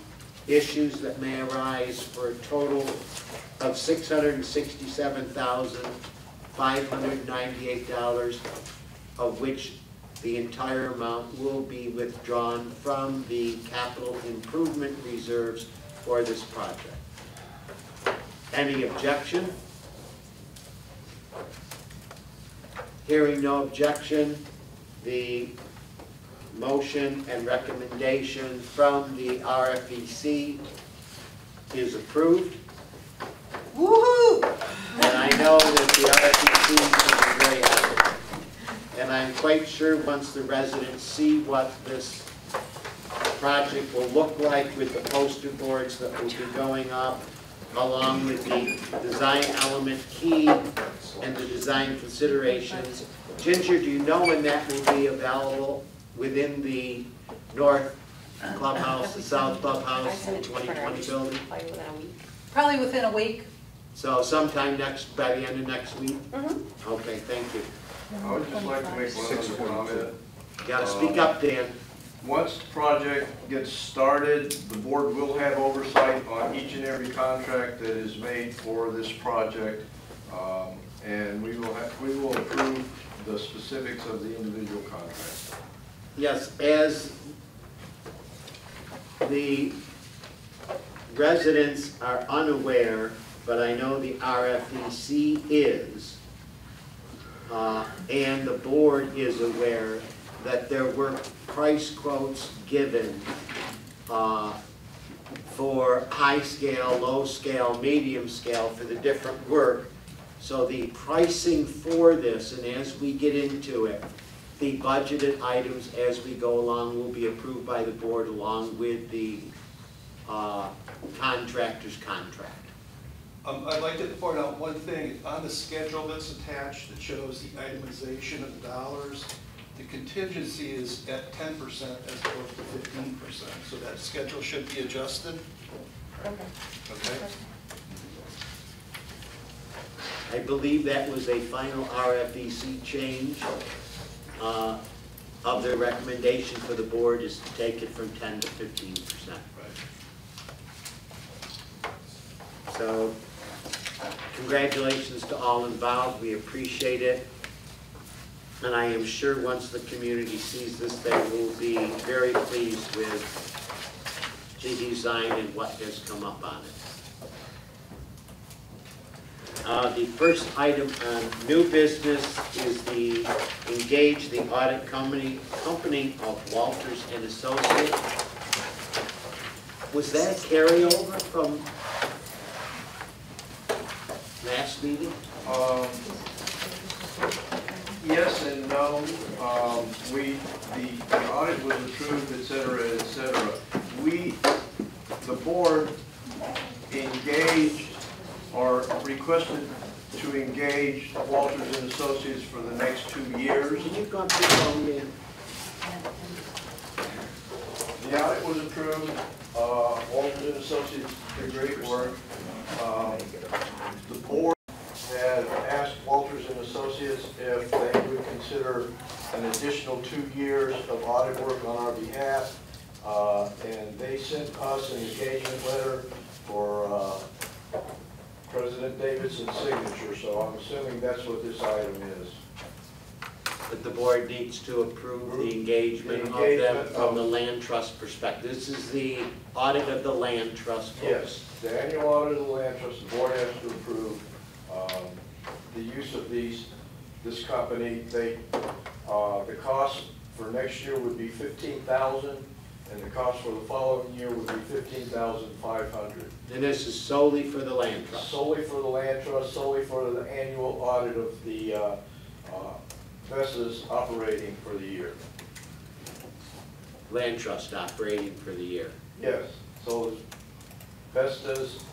issues that may arise for a total of six hundred and sixty-seven thousand, five hundred ninety-eight dollars, of which the entire amount will be withdrawn from the capital improvement reserves for this project. Any objection? Hearing no objection, the motion and recommendation from the RFEC is approved. Woo-hoo! And I know that the RFEC is very happy. And I'm quite sure once the residents see what this project will look like with the poster boards that will be going up, along with the design element key and the design considerations. Ginger, do you know when that will be available within the north clubhouse, the south clubhouse, the 2020 building? Probably within a week. Probably within a week. So sometime next, by the end of next week? Mm-hmm. Okay, thank you. I would just like to make one other comment. You Gotta speak up, Dan. Once the project gets started, the board will have oversight on each and every contract that is made for this project. Um, And we will have, we will approve the specifics of the individual contracts. Yes, as the residents are unaware, but I know the RFEC is, uh, and the board is aware that there were price quotes given uh, for high scale, low scale, medium scale for the different work. So the pricing for this, and as we get into it, the budgeted items as we go along will be approved by the board along with the uh, contractor's contract. Um, I'd like to point out one thing, on the schedule that's attached that shows the itemization of the dollars, the contingency is at ten percent as opposed to fifteen percent, so that schedule should be adjusted. Okay? Okay? I believe that was a final RFEC change uh, of their recommendation for the board is to take it from 10 to 15 percent. Right. So congratulations to all involved, we appreciate it. And I am sure once the community sees this, they will be very pleased with the design and what has come up on it. Uh, The first item on new business is the engage the audit company, company of Walters and Associates. Was that a carryover from last meeting? Um, Yes and no. Um, We, the the audit was approved, et cetera, et cetera. We, the board engaged or requested to engage Walters and Associates for the next two years. Can you go up to the audit was approved, uh, Walters and Associates did great work. Um, The board had asked Walters and Associates if they would consider an additional two years of audit work on our behalf. Uh, And they sent us an engagement letter for uh, President Davidson's signature, so I'm assuming that's what this item is. But the board needs to approve the engagement of them from of- the land trust perspective. This is the audit of the land trust. folks. Yes, the annual audit of the land trust, the board has to approve um, the use of these, this company. They, uh, the cost for next year would be fifteen thousand, and the cost for the following year would be fifteen thousand five hundred. And this is solely for the land trust. Solely for the land trust, solely for the annual audit of the uh, uh, Vesta's operating for the year. Land trust operating for the year. Yes, so Vesta's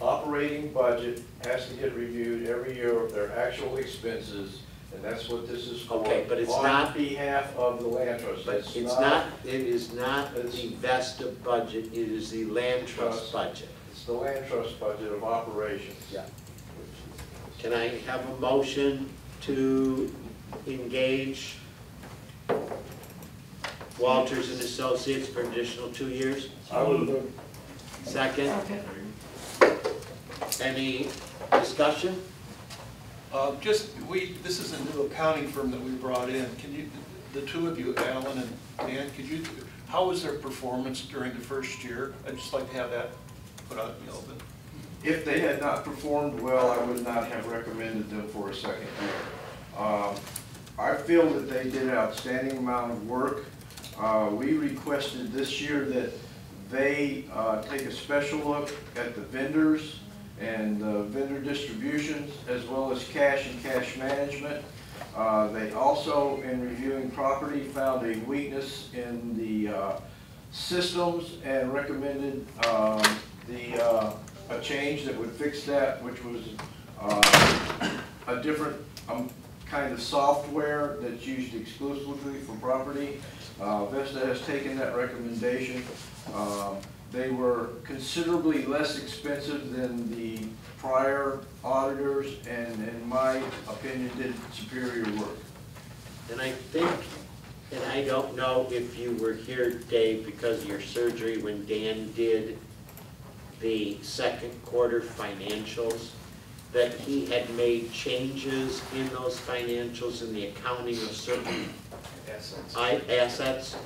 operating budget has to get reviewed every year of their actual expenses, and that's what this is for. Okay, but it's not- On behalf of the land trust. But it's not, it is not the Vesta budget, it is the land trust Trust. budget. It's the land trust budget of operations. Yeah. Can I have a motion to engage Walters and Associates for additional two years? I would move. Second, Okay. Any discussion? Uh, Just, we, this is a new accounting firm that we brought in. Can you, the two of you, Alan and Dan, could you, how was their performance during the first year? I'd just like to have that put out in the open. If they had not performed well, I would not have recommended them for a second year. Um, I feel that they did an outstanding amount of work. Uh, We requested this year that they uh, take a special look at the vendors and uh, vendor distributions, as well as cash and cash management. Uh, They also, in reviewing property, found a weakness in the uh, systems and recommended um, the, uh, a change that would fix that, which was uh, a different um, kind of software that's used exclusively for property. Uh, Vesta has taken that recommendation. Uh, They were considerably less expensive than the prior auditors, and in my opinion, did superior work. And I think, and I don't know if you were here, Dave, because of your surgery when Dan did the second quarter financials, that he had made changes in those financials in the accounting of certain I- assets,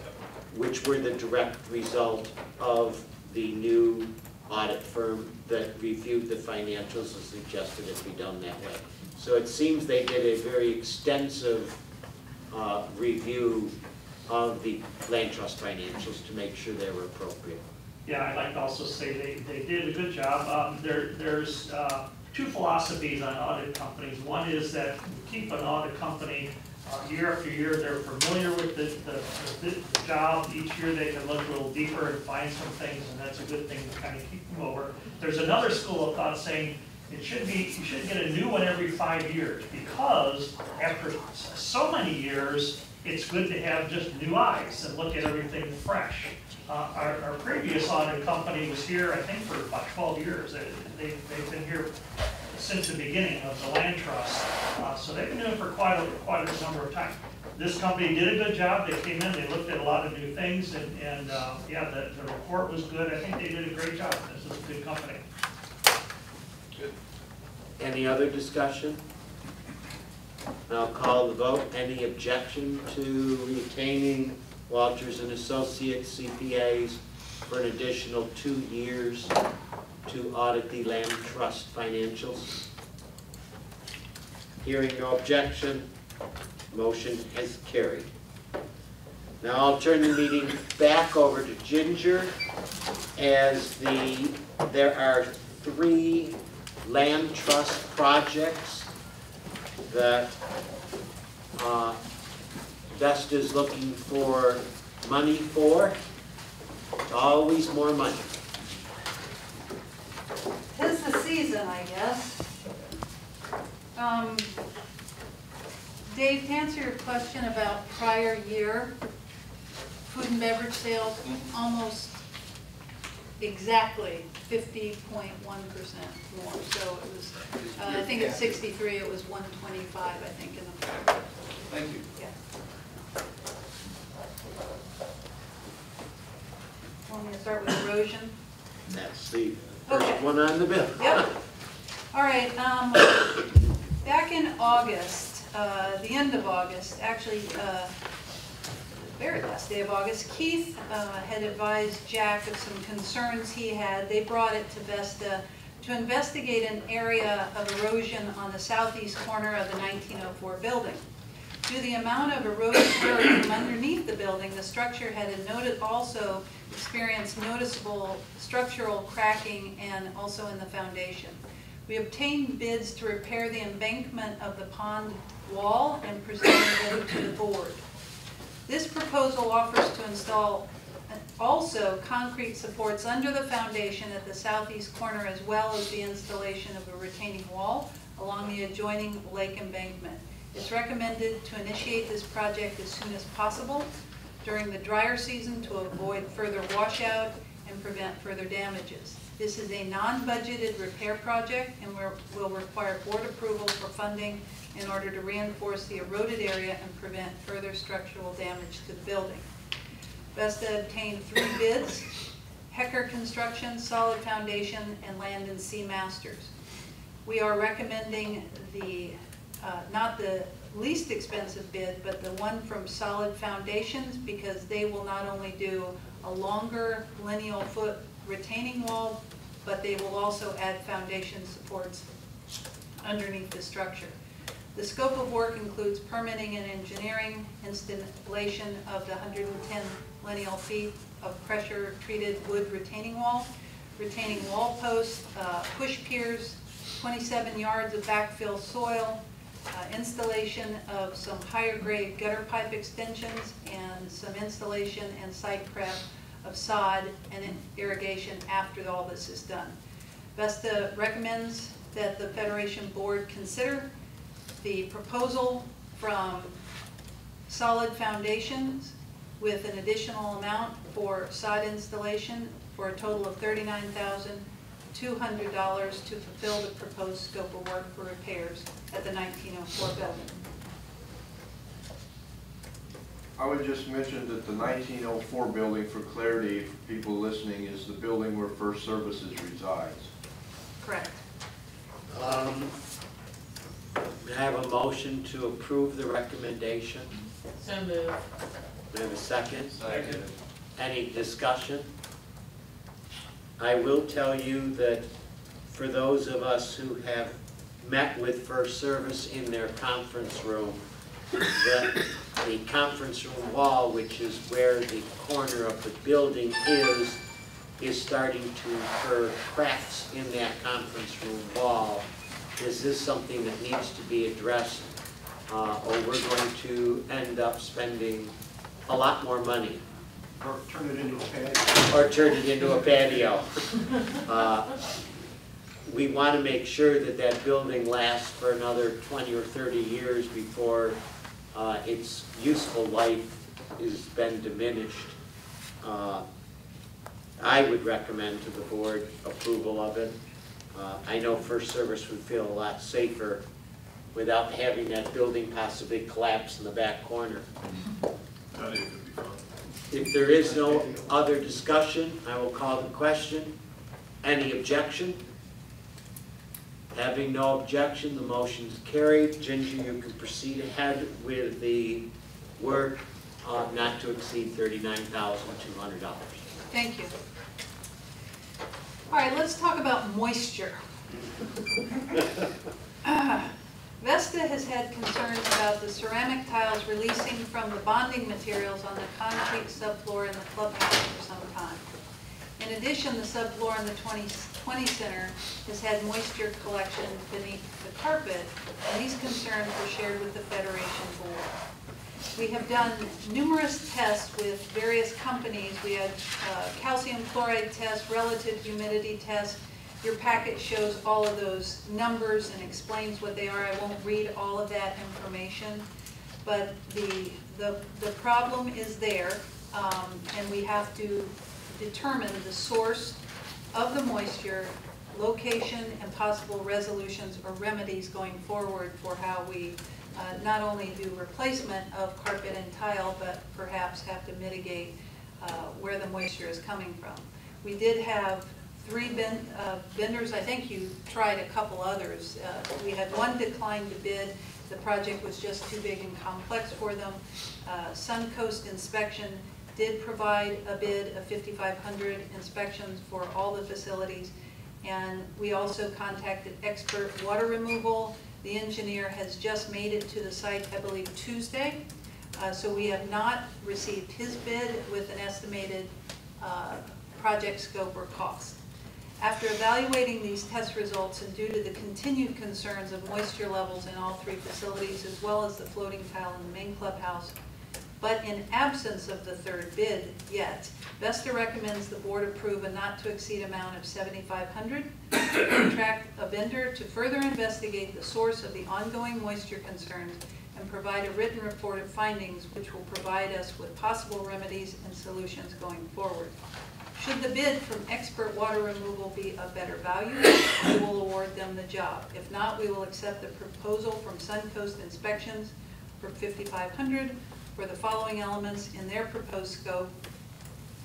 which were the direct result of the new audit firm that reviewed the financials and suggested it be done that way. So it seems they did a very extensive uh, review of the land trust financials to make sure they were appropriate. Yeah, I'd like to also say they, they did a good job. Um, there, there's, uh, two philosophies on audit companies. One is that keep an audit company, uh, year after year, they're familiar with the, the, the the job. Each year they can look a little deeper and find some things, and that's a good thing to kind of keep them over. There's another school of thought saying it should be, you should get a new one every five years, because after so many years, it's good to have just new eyes and look at everything fresh. Uh, Our, our previous audit company was here, I think, for about 12 years. They- they- They've been here since the beginning of the land trust. Uh, So they've been doing it for quite a, quite a number of times. This company did a good job. They came in, they looked at a lot of new things, and, and, uh, yeah, the, the report was good. I think they did a great job. This is a good company. Good. Any other discussion? I'll call the vote. Any objection to retaining Walters and Associates CPAs for an additional two years to audit the land trust financials? Hearing no objection, motion is carried. Now I'll turn the meeting back over to Ginger as the, there are three land trust projects that uh, is looking for money for. Always more money. The season, I guess. Um, Dave, to answer your question about prior year, food and beverage sales, almost exactly fifty point one percent more. So it was, uh, I think it's sixty-three, it was one twenty-five, I think, in the prior. Thank you. Yeah. Want me to start with erosion? That's the Okay. first one on the bill. Yep. All right, um, back in August, uh, the end of August, actually, uh, the very last day of August, Keith, uh, had advised Jack of some concerns he had. They brought it to Vesta to investigate an area of erosion on the southeast corner of the nineteen oh four building. Due to the amount of erosion from underneath the building, the structure had noted, also experienced noticeable structural cracking and also in the foundation. We obtained bids to repair the embankment of the pond wall and presented them to the board. This proposal offers to install also concrete supports under the foundation at the southeast corner as well as the installation of a retaining wall along the adjoining lake embankment. It's recommended to initiate this project as soon as possible during the drier season to avoid further washout and prevent further damages. This is a non-budgeted repair project and will- will require board approval for funding in order to reinforce the eroded area and prevent further structural damage to the building. Vesta obtained three bids, Hecker Construction, Solid Foundation, and Land and Sea Masters. We are recommending the, uh, not the least expensive bid, but the one from Solid Foundations, because they will not only do a longer lineal foot retaining wall, but they will also add foundation supports underneath the structure. The scope of work includes permitting and engineering, installation of the 110 lineal feet of pressure-treated wood retaining wall, retaining wall posts, uh, push piers, 27 yards of backfill soil, uh, installation of some higher-grade gutter pipe extensions, and some installation and site prep of sod and irrigation after all this is done. Vesta recommends that the Federation Board consider the proposal from Solid Foundations with an additional amount for sod installation for a total of thirty-nine thousand two hundred dollars to fulfill the proposed scope of work for repairs at the nineteen oh four building. I would just mention that the 1904 building, for clarity, for people listening, is the building where First Services resides. Correct. Um, May I have a motion to approve the recommendation? So moved. May I have a second? Second. Any discussion? I will tell you that for those of us who have met with First Service in their conference room, that the conference room wall, which is where the corner of the building is, is starting to incur cracks in that conference room wall. This is something that needs to be addressed, uh, or we're going to end up spending a lot more money Or turn it into a patio. or turn it into a patio. Uh, We want to make sure that that building lasts for another 20 or 30 years before uh, its useful life has been diminished. Uh, I would recommend to the board approval of it. Uh, I know First Service would feel a lot safer without having that building possibly collapse in the back corner. I think it could be fun. If there is no other discussion, I will call the question. Any objection? Having no objection, the motion is carried. Ginger, you can proceed ahead with the work uh, not to exceed $39,200. Thank you. All right, let's talk about moisture. Vesta has had concerns about the ceramic tiles releasing from the bonding materials on the concrete subfloor in the clubhouse for some time. In addition, the subfloor in the 20 20 center has had moisture collection beneath the carpet, and these concerns were shared with the Federation Board. We have done numerous tests with various companies. We had uh, calcium chloride tests, relative humidity tests. Your packet shows all of those numbers and explains what they are. I won't read all of that information. But the, the, the problem is there, um, and we have to determine the source of the moisture, location, and possible resolutions or remedies going forward for how we uh, not only do replacement of carpet and tile, but perhaps have to mitigate uh, where the moisture is coming from. We did have three ben- uh, vendors, I think you tried a couple others. Uh, We had one decline to bid, the project was just too big and complex for them. Uh, Suncoast Inspection did provide a bid of 5,500 inspections for all the facilities. And we also contacted Expert Water Removal. The engineer has just made it to the site, I believe, Tuesday. Uh, So we have not received his bid with an estimated uh, project scope or cost. After evaluating these test results and due to the continued concerns of moisture levels in all three facilities, as well as the floating tile in the main clubhouse, but in absence of the third bid yet, Vesta recommends the board approve a not-to-exceed amount of $7,500 to contract a vendor to further investigate the source of the ongoing moisture concerns and provide a written report of findings which will provide us with possible remedies and solutions going forward. Should the bid from expert water removal be of better value, we will award them the job. If not, we will accept the proposal from Suncoast Inspections for 5500 for the following elements in their proposed scope,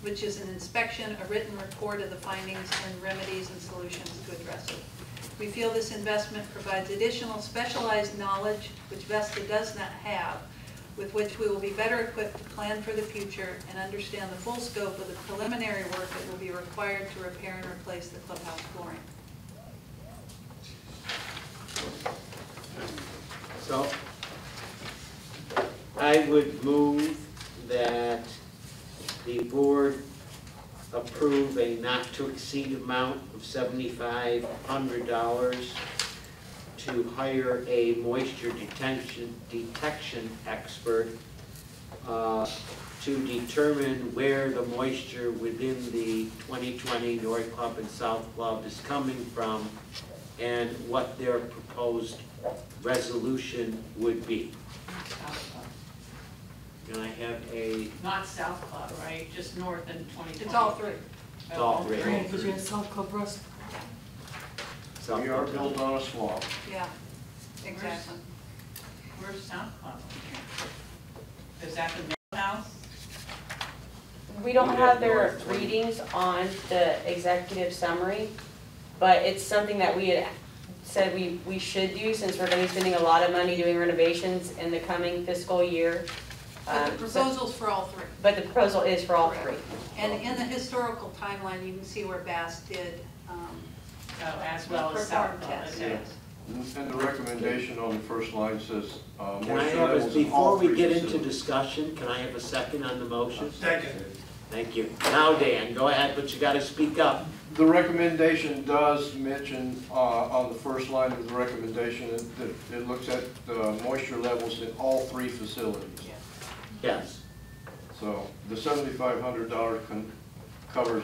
which is an inspection, a written report of the findings, and remedies and solutions to address it. We feel this investment provides additional specialized knowledge, which Vesta does not have, with which we will be better equipped to plan for the future and understand the full scope of the preliminary work that will be required to repair and replace the clubhouse flooring. So, I would move that the board approve a not-to-exceed amount of seventy-five hundred dollars to hire a moisture detention, detection expert uh, to determine where the moisture within the 2020 North Club and South Club is coming from and what their proposed resolution would be. Can I have a, Not South Club, right, just north and 2020? It's all three. It's all three. Right, because you have South Club Russ. We are built on a swamp. Yeah, exactly. Where's South Club? Is that the middle house? We don't have have their readings on the executive summary, but it's something that we had said we, we should do since we're gonna be spending a lot of money doing renovations in the coming fiscal year. But the Um, so- proposal's for all three. But the proposal is for all three. And in the historical timeline, you can see where Bass did, um, Oh, as well as South perform Club. tests. okay. And the recommendation on the first line says, uh, can I moisture have, a levels in all before we three get into facilities. discussion, can I have a second on the motion? Second. Thank you. Now, Dan, go ahead, but you gotta speak up. The recommendation does mention, uh, on the first line of the recommendation, that that it looks at the moisture levels in all three facilities. Yes. So the seventy-five hundred dollars covers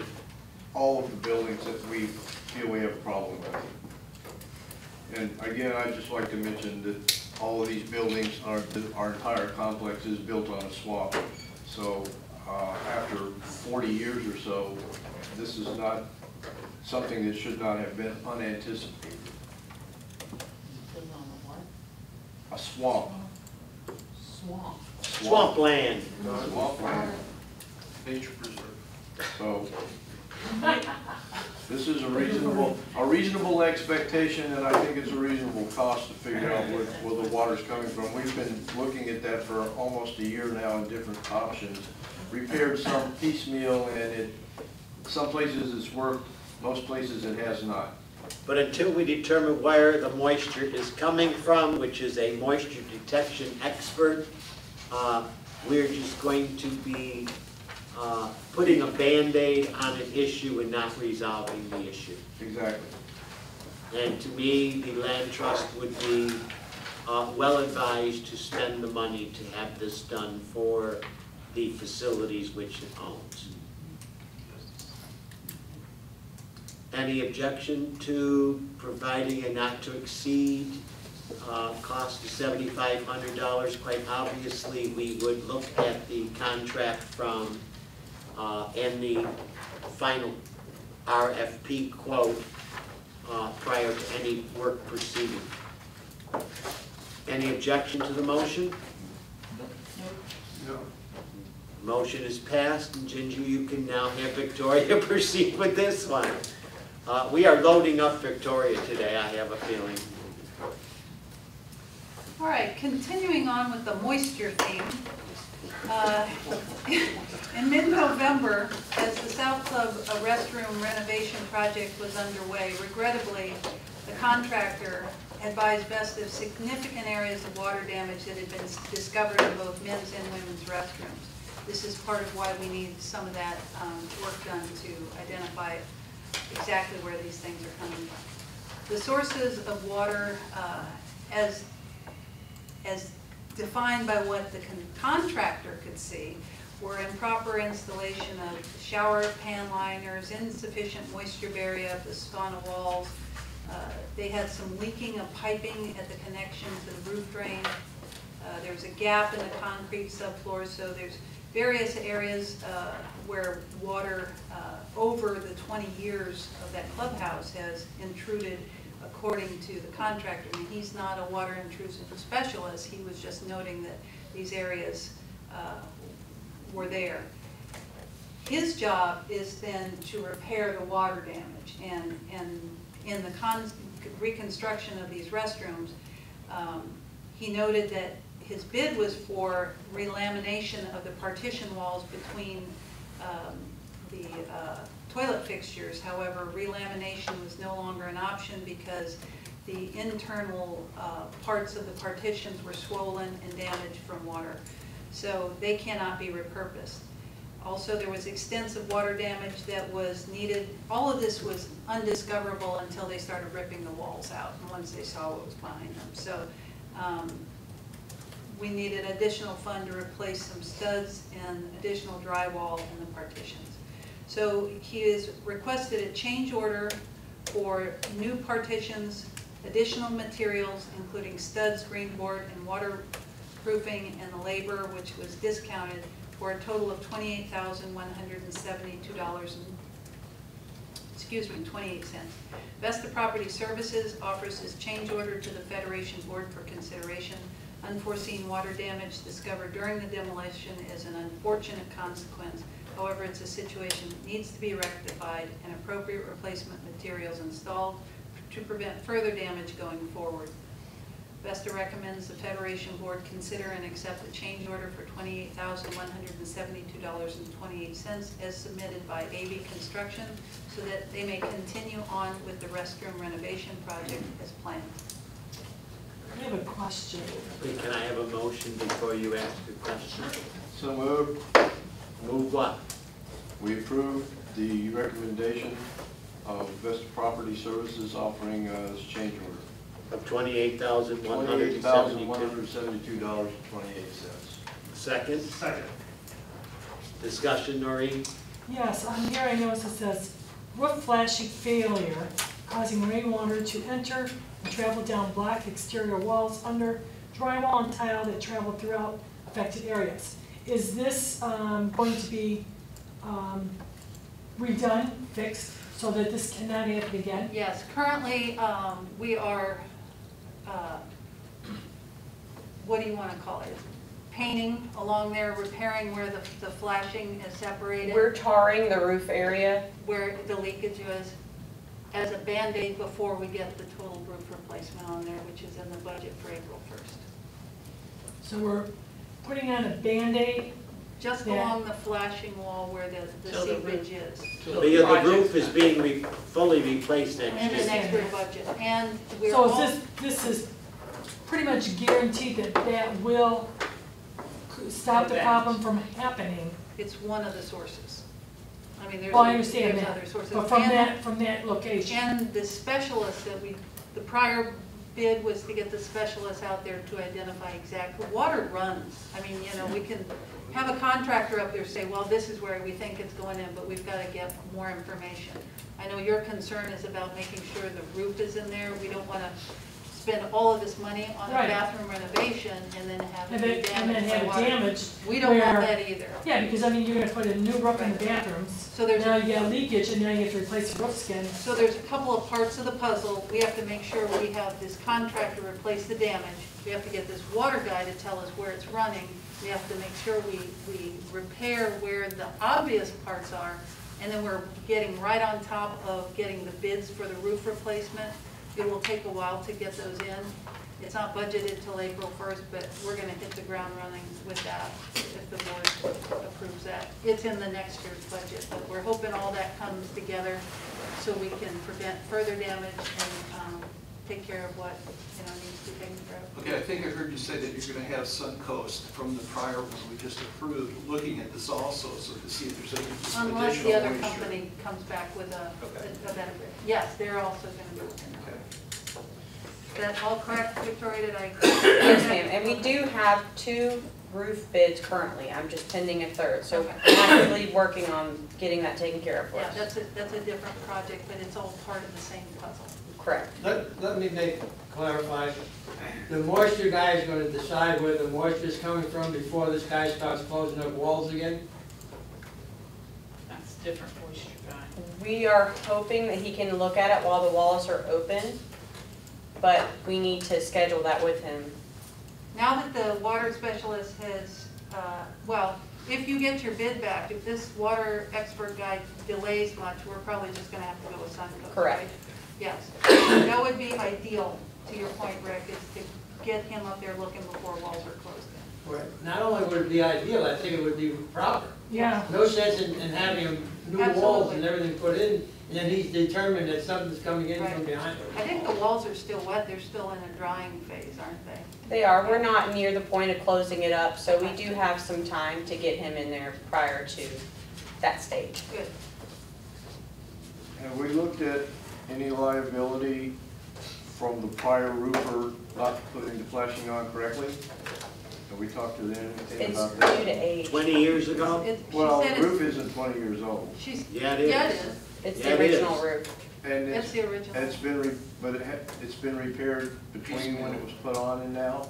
all of the buildings that we feel we have a problem with. And again, I'd just like to mention that all of these buildings are, our entire complex is built on a swamp. So, uh, after forty years or so, this is not something that should not have been unanticipated. On the what? A swamp. Swamp. Swampland. Swampland. Nature preserve. So, this is a reasonable, a reasonable expectation, and I think it's a reasonable cost to figure out where, where the water's coming from. We've been looking at that for almost a year now in different options. Repaired some piecemeal, and it, some places it's worked, most places it has not. But until we determine where the moisture is coming from, which is a moisture detection expert, uh, we're just going to be uh, putting a Band-Aid on an issue and not resolving the issue. Exactly. And to me, the land trust would be uh, well advised to spend the money to have this done for the facilities which it owns. Any objection to providing a not-to-exceed uh, cost of seventy-five hundred dollars? Quite obviously, we would look at the contract from, uh, and the final RFP quote uh, prior to any work proceeding. Any objection to the motion? No. Motion is passed, and Ginger, you can now have Victoria proceed with this one. Uh, We are loading up Victoria today, I have a feeling. All right, continuing on with the moisture theme. uh, In mid-November, as the South Club uh, restroom renovation project was underway, regrettably, the contractor advised Vesta of significant areas of water damage that had been discovered in both men's and women's restrooms. This is part of why we need some of that um, work done to identify exactly where these things are coming from. The sources of water, uh, as as defined by what the con- contractor could see, were improper installation of shower pan liners, insufficient moisture barrier of the sauna walls. Uh, They had some leaking of piping at the connection to the roof drain. Uh, There's a gap in the concrete subfloor, so there's various areas uh, where water uh, over the 20 years of that clubhouse has intruded according to the contractor. I mean, he's not a water intrusion specialist, he was just noting that these areas uh, were there. His job is then to repair the water damage, and, and in the con- reconstruction of these restrooms, um, he noted that his bid was for relamination of the partition walls between um, the uh, toilet fixtures. However, relamination was no longer an option because the internal uh, parts of the partitions were swollen and damaged from water. So they cannot be repurposed. Also, there was extensive water damage that was needed. All of this was undiscoverable until they started ripping the walls out, once they saw what was behind them. So um, we needed additional fund to replace some studs and additional drywall in the partitions. So he has requested a change order for new partitions, additional materials, including studs, green board, and waterproofing, and the labor, which was discounted, for a total of twenty-eight thousand, one hundred and seventy-two dollars and, excuse me, twenty-eight cents. Vesta Property Services offers his change order to the Federation Board for consideration. Unforeseen water damage discovered during the demolition is an unfortunate consequence However, it's a situation that needs to be rectified and appropriate replacement materials installed to prevent further damage going forward. Vesta recommends the Federation Board consider and accept the change order for twenty-eight thousand one hundred and seventy-two dollars and twenty-eight cents as submitted by AV Construction so that they may continue on with the restroom renovation project as planned. I have a question. Can I have a motion before you ask a question? So moved. Move what? We approve the recommendation of Vesta Property Services offering us change order. Of twenty-eight thousand, one hundred Twenty-eight and thousand, one seventy-two. hundred seventy-two dollars and twenty-eight cents. Second, Second. discussion, Noreen? Yes, on here I notice it says roof flashing failure causing rainwater to enter and travel down black exterior walls under drywall and tile that travel throughout affected areas. Is this um, going to be um, redone, fixed, so that this cannot happen again? Yes, currently, um, we are, uh, what do you want to call it? Painting along there, repairing where the, the flashing is separated. We're tarring the roof area. where the leakage was, as a Band-Aid before we get the total roof replacement on there, which is in the budget for April first. So we're putting on a Band-Aid, Just Yeah. along the flashing wall where the, the Till the seepage is. Because the roof is being re- fully replaced In next the year. next year budget, and we're so all, is this, this is pretty much guaranteed that that will stop the Prevent. problem from happening? it's one of the sources. I mean, there's, Well, I understand there's that, other sources. but from And- that, from that location. And the specialist that we, the prior bid was to get the specialist out there to identify exactly, water runs. I mean, you know, we can have a contractor up there say, well, this is where we think it's going in, but we've got to get more information. I know your concern is about making sure the roof is in there. We don't want to spend all of this money on a Right. bathroom renovation and then have And it then, be and then damaged by have it water. damaged. We don't want that either. Yeah, because I mean, you're gonna put a new roof in the bathrooms. So there's a- Now you got leakage and now you have to replace the roof skin. So there's a couple of parts of the puzzle. We have to make sure we have this contractor replace the damage. We have to get this water guy to tell us where it's running. We have to make sure we, we repair where the obvious parts are. And then we're getting right on top of getting the bids for the roof replacement. It will take a while to get those in. It's not budgeted till April first, but we're gonna hit the ground running with that if the board approves that. It's in the next year's budget, but we're hoping all that comes together so we can prevent further damage and, um, take care of what, you know, needs to be taken care of. Okay, I think I heard you say that you're gonna have Suncoast from the prior one we just approved, looking at this also, so to see if there's any additional Unless the other moisture. company comes back with a, Okay. a better bid. Yes, they're also gonna be looking at Okay. that. Is that all correct, Victoria, did I? Yes, ma'am, and we do have two roof bids currently, I'm just pending a third, so actively working on getting that taken care of for Yeah, us. that's a, that's a different project, but it's all part of the same puzzle. Correct. Let, let me make, clarify, the moisture guy is gonna decide where the moisture is coming from before this guy starts closing up walls again? That's different moisture guy. We are hoping that he can look at it while the walls are open, but we need to schedule that with him. Now that the water specialist has, uh, well, if you get your bid back, if this water expert guy delays much, we're probably just gonna have to go with Suncoast, Correct. right? Yes, that would be ideal, to your point, Rick, is to get him up there looking before walls are closed in. Right. Not only would it be ideal, I think it would be proper. Yeah. No sense in, in having new walls and everything put in, and then he's determined that something's coming in Right. from behind. I think the walls are still wet, they're still in a drying phase, aren't they? They are, we're not near the point of closing it up, so we do have some time to get him in there prior to that stage. Good. Have we looked at any liability from the prior roofer not putting the flashing on correctly? Have we talked to them anything It's about due that? to age. Twenty years ago? It- She Well, said the roof isn't twenty years old, she's, Yeah, it yeah, it is. is, It's Yeah, the it is. original roof. And that's it's, the original. and it's been, re- but it ha- it's been repaired between when it was put on and now?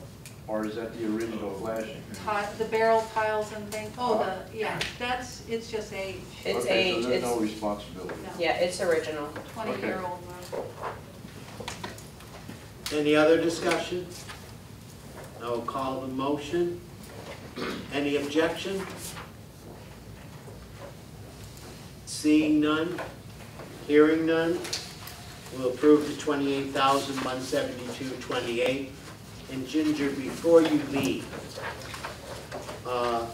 Or is that the original flashing? Ti- The barrel tiles and things, oh, the, yeah, that's, it's just age, It's Okay, age, so there's no it's, responsibility. no, yeah, it's original. twenty-year-old roof. Any other discussion? No call the motion. Any objection? Seeing none, hearing none, we'll approve the twenty-eight thousand, one seventy-two, twenty-eight. And Ginger, before you leave, uh,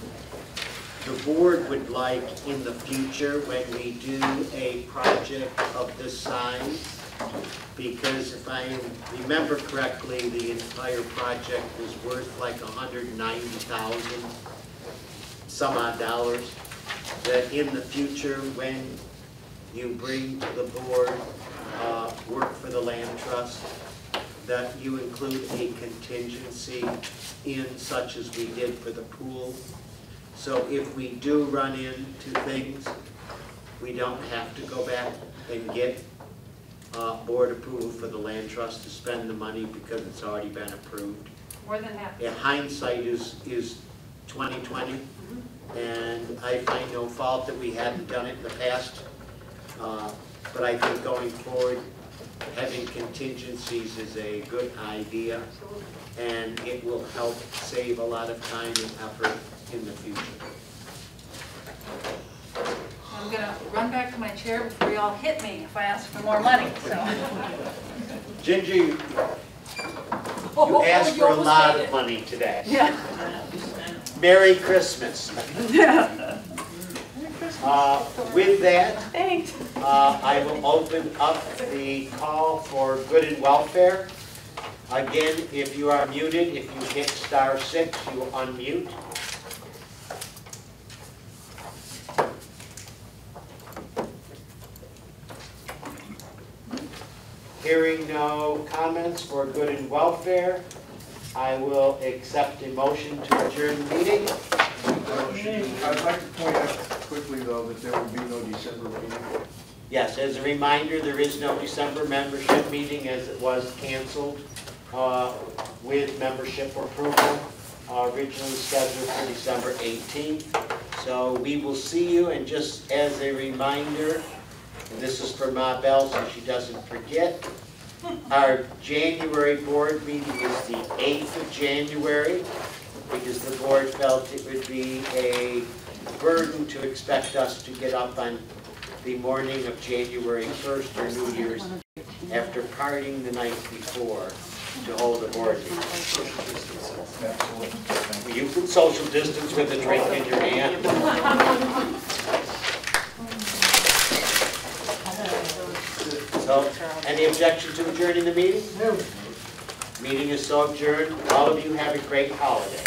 the board would like in the future, when we do a project of this size, because if I remember correctly, the entire project was worth like hundred and ninety thousand some odd dollars, that in the future, when you bring to the board, uh, work for the land trust, that you include a contingency in such as we did for the pool. So if we do run into things, we don't have to go back and get uh, board approval for the land trust to spend the money because it's already been approved. More than happy. Yeah, hindsight is, is twenty twenty, and I find no fault that we hadn't done it in the past. Uh, But I think going forward, having contingencies is a good idea, and it will help save a lot of time and effort in the future. I'm gonna run back to my chair before you all hit me if I ask for more money, so. Ginger, you Oh, you asked for a lot of money today. Yeah. Merry Christmas. Uh, With that. Uh, I will open up the call for good and welfare. Again, if you are muted, if you hit star six, you unmute. Hearing no comments for good and welfare, I will accept a motion to adjourn the meeting. I'd like to point out quickly, though, that there will be no December meeting. Yes, as a reminder, there is no December membership meeting as it was canceled uh, with membership approval, uh, originally scheduled for December 18th. So we will see you, and just as a reminder, and this is for Ma Bell, so she doesn't forget, Our January board meeting is the 8th of January, because the board felt it would be a burden to expect us to get up on the morning of January 1st or New Year's after partying the night before to hold a board meeting. You can social distance with a drink in your hand. So, any objection to adjourning the meeting? No. Meeting is so adjourned. All of you have a great holiday.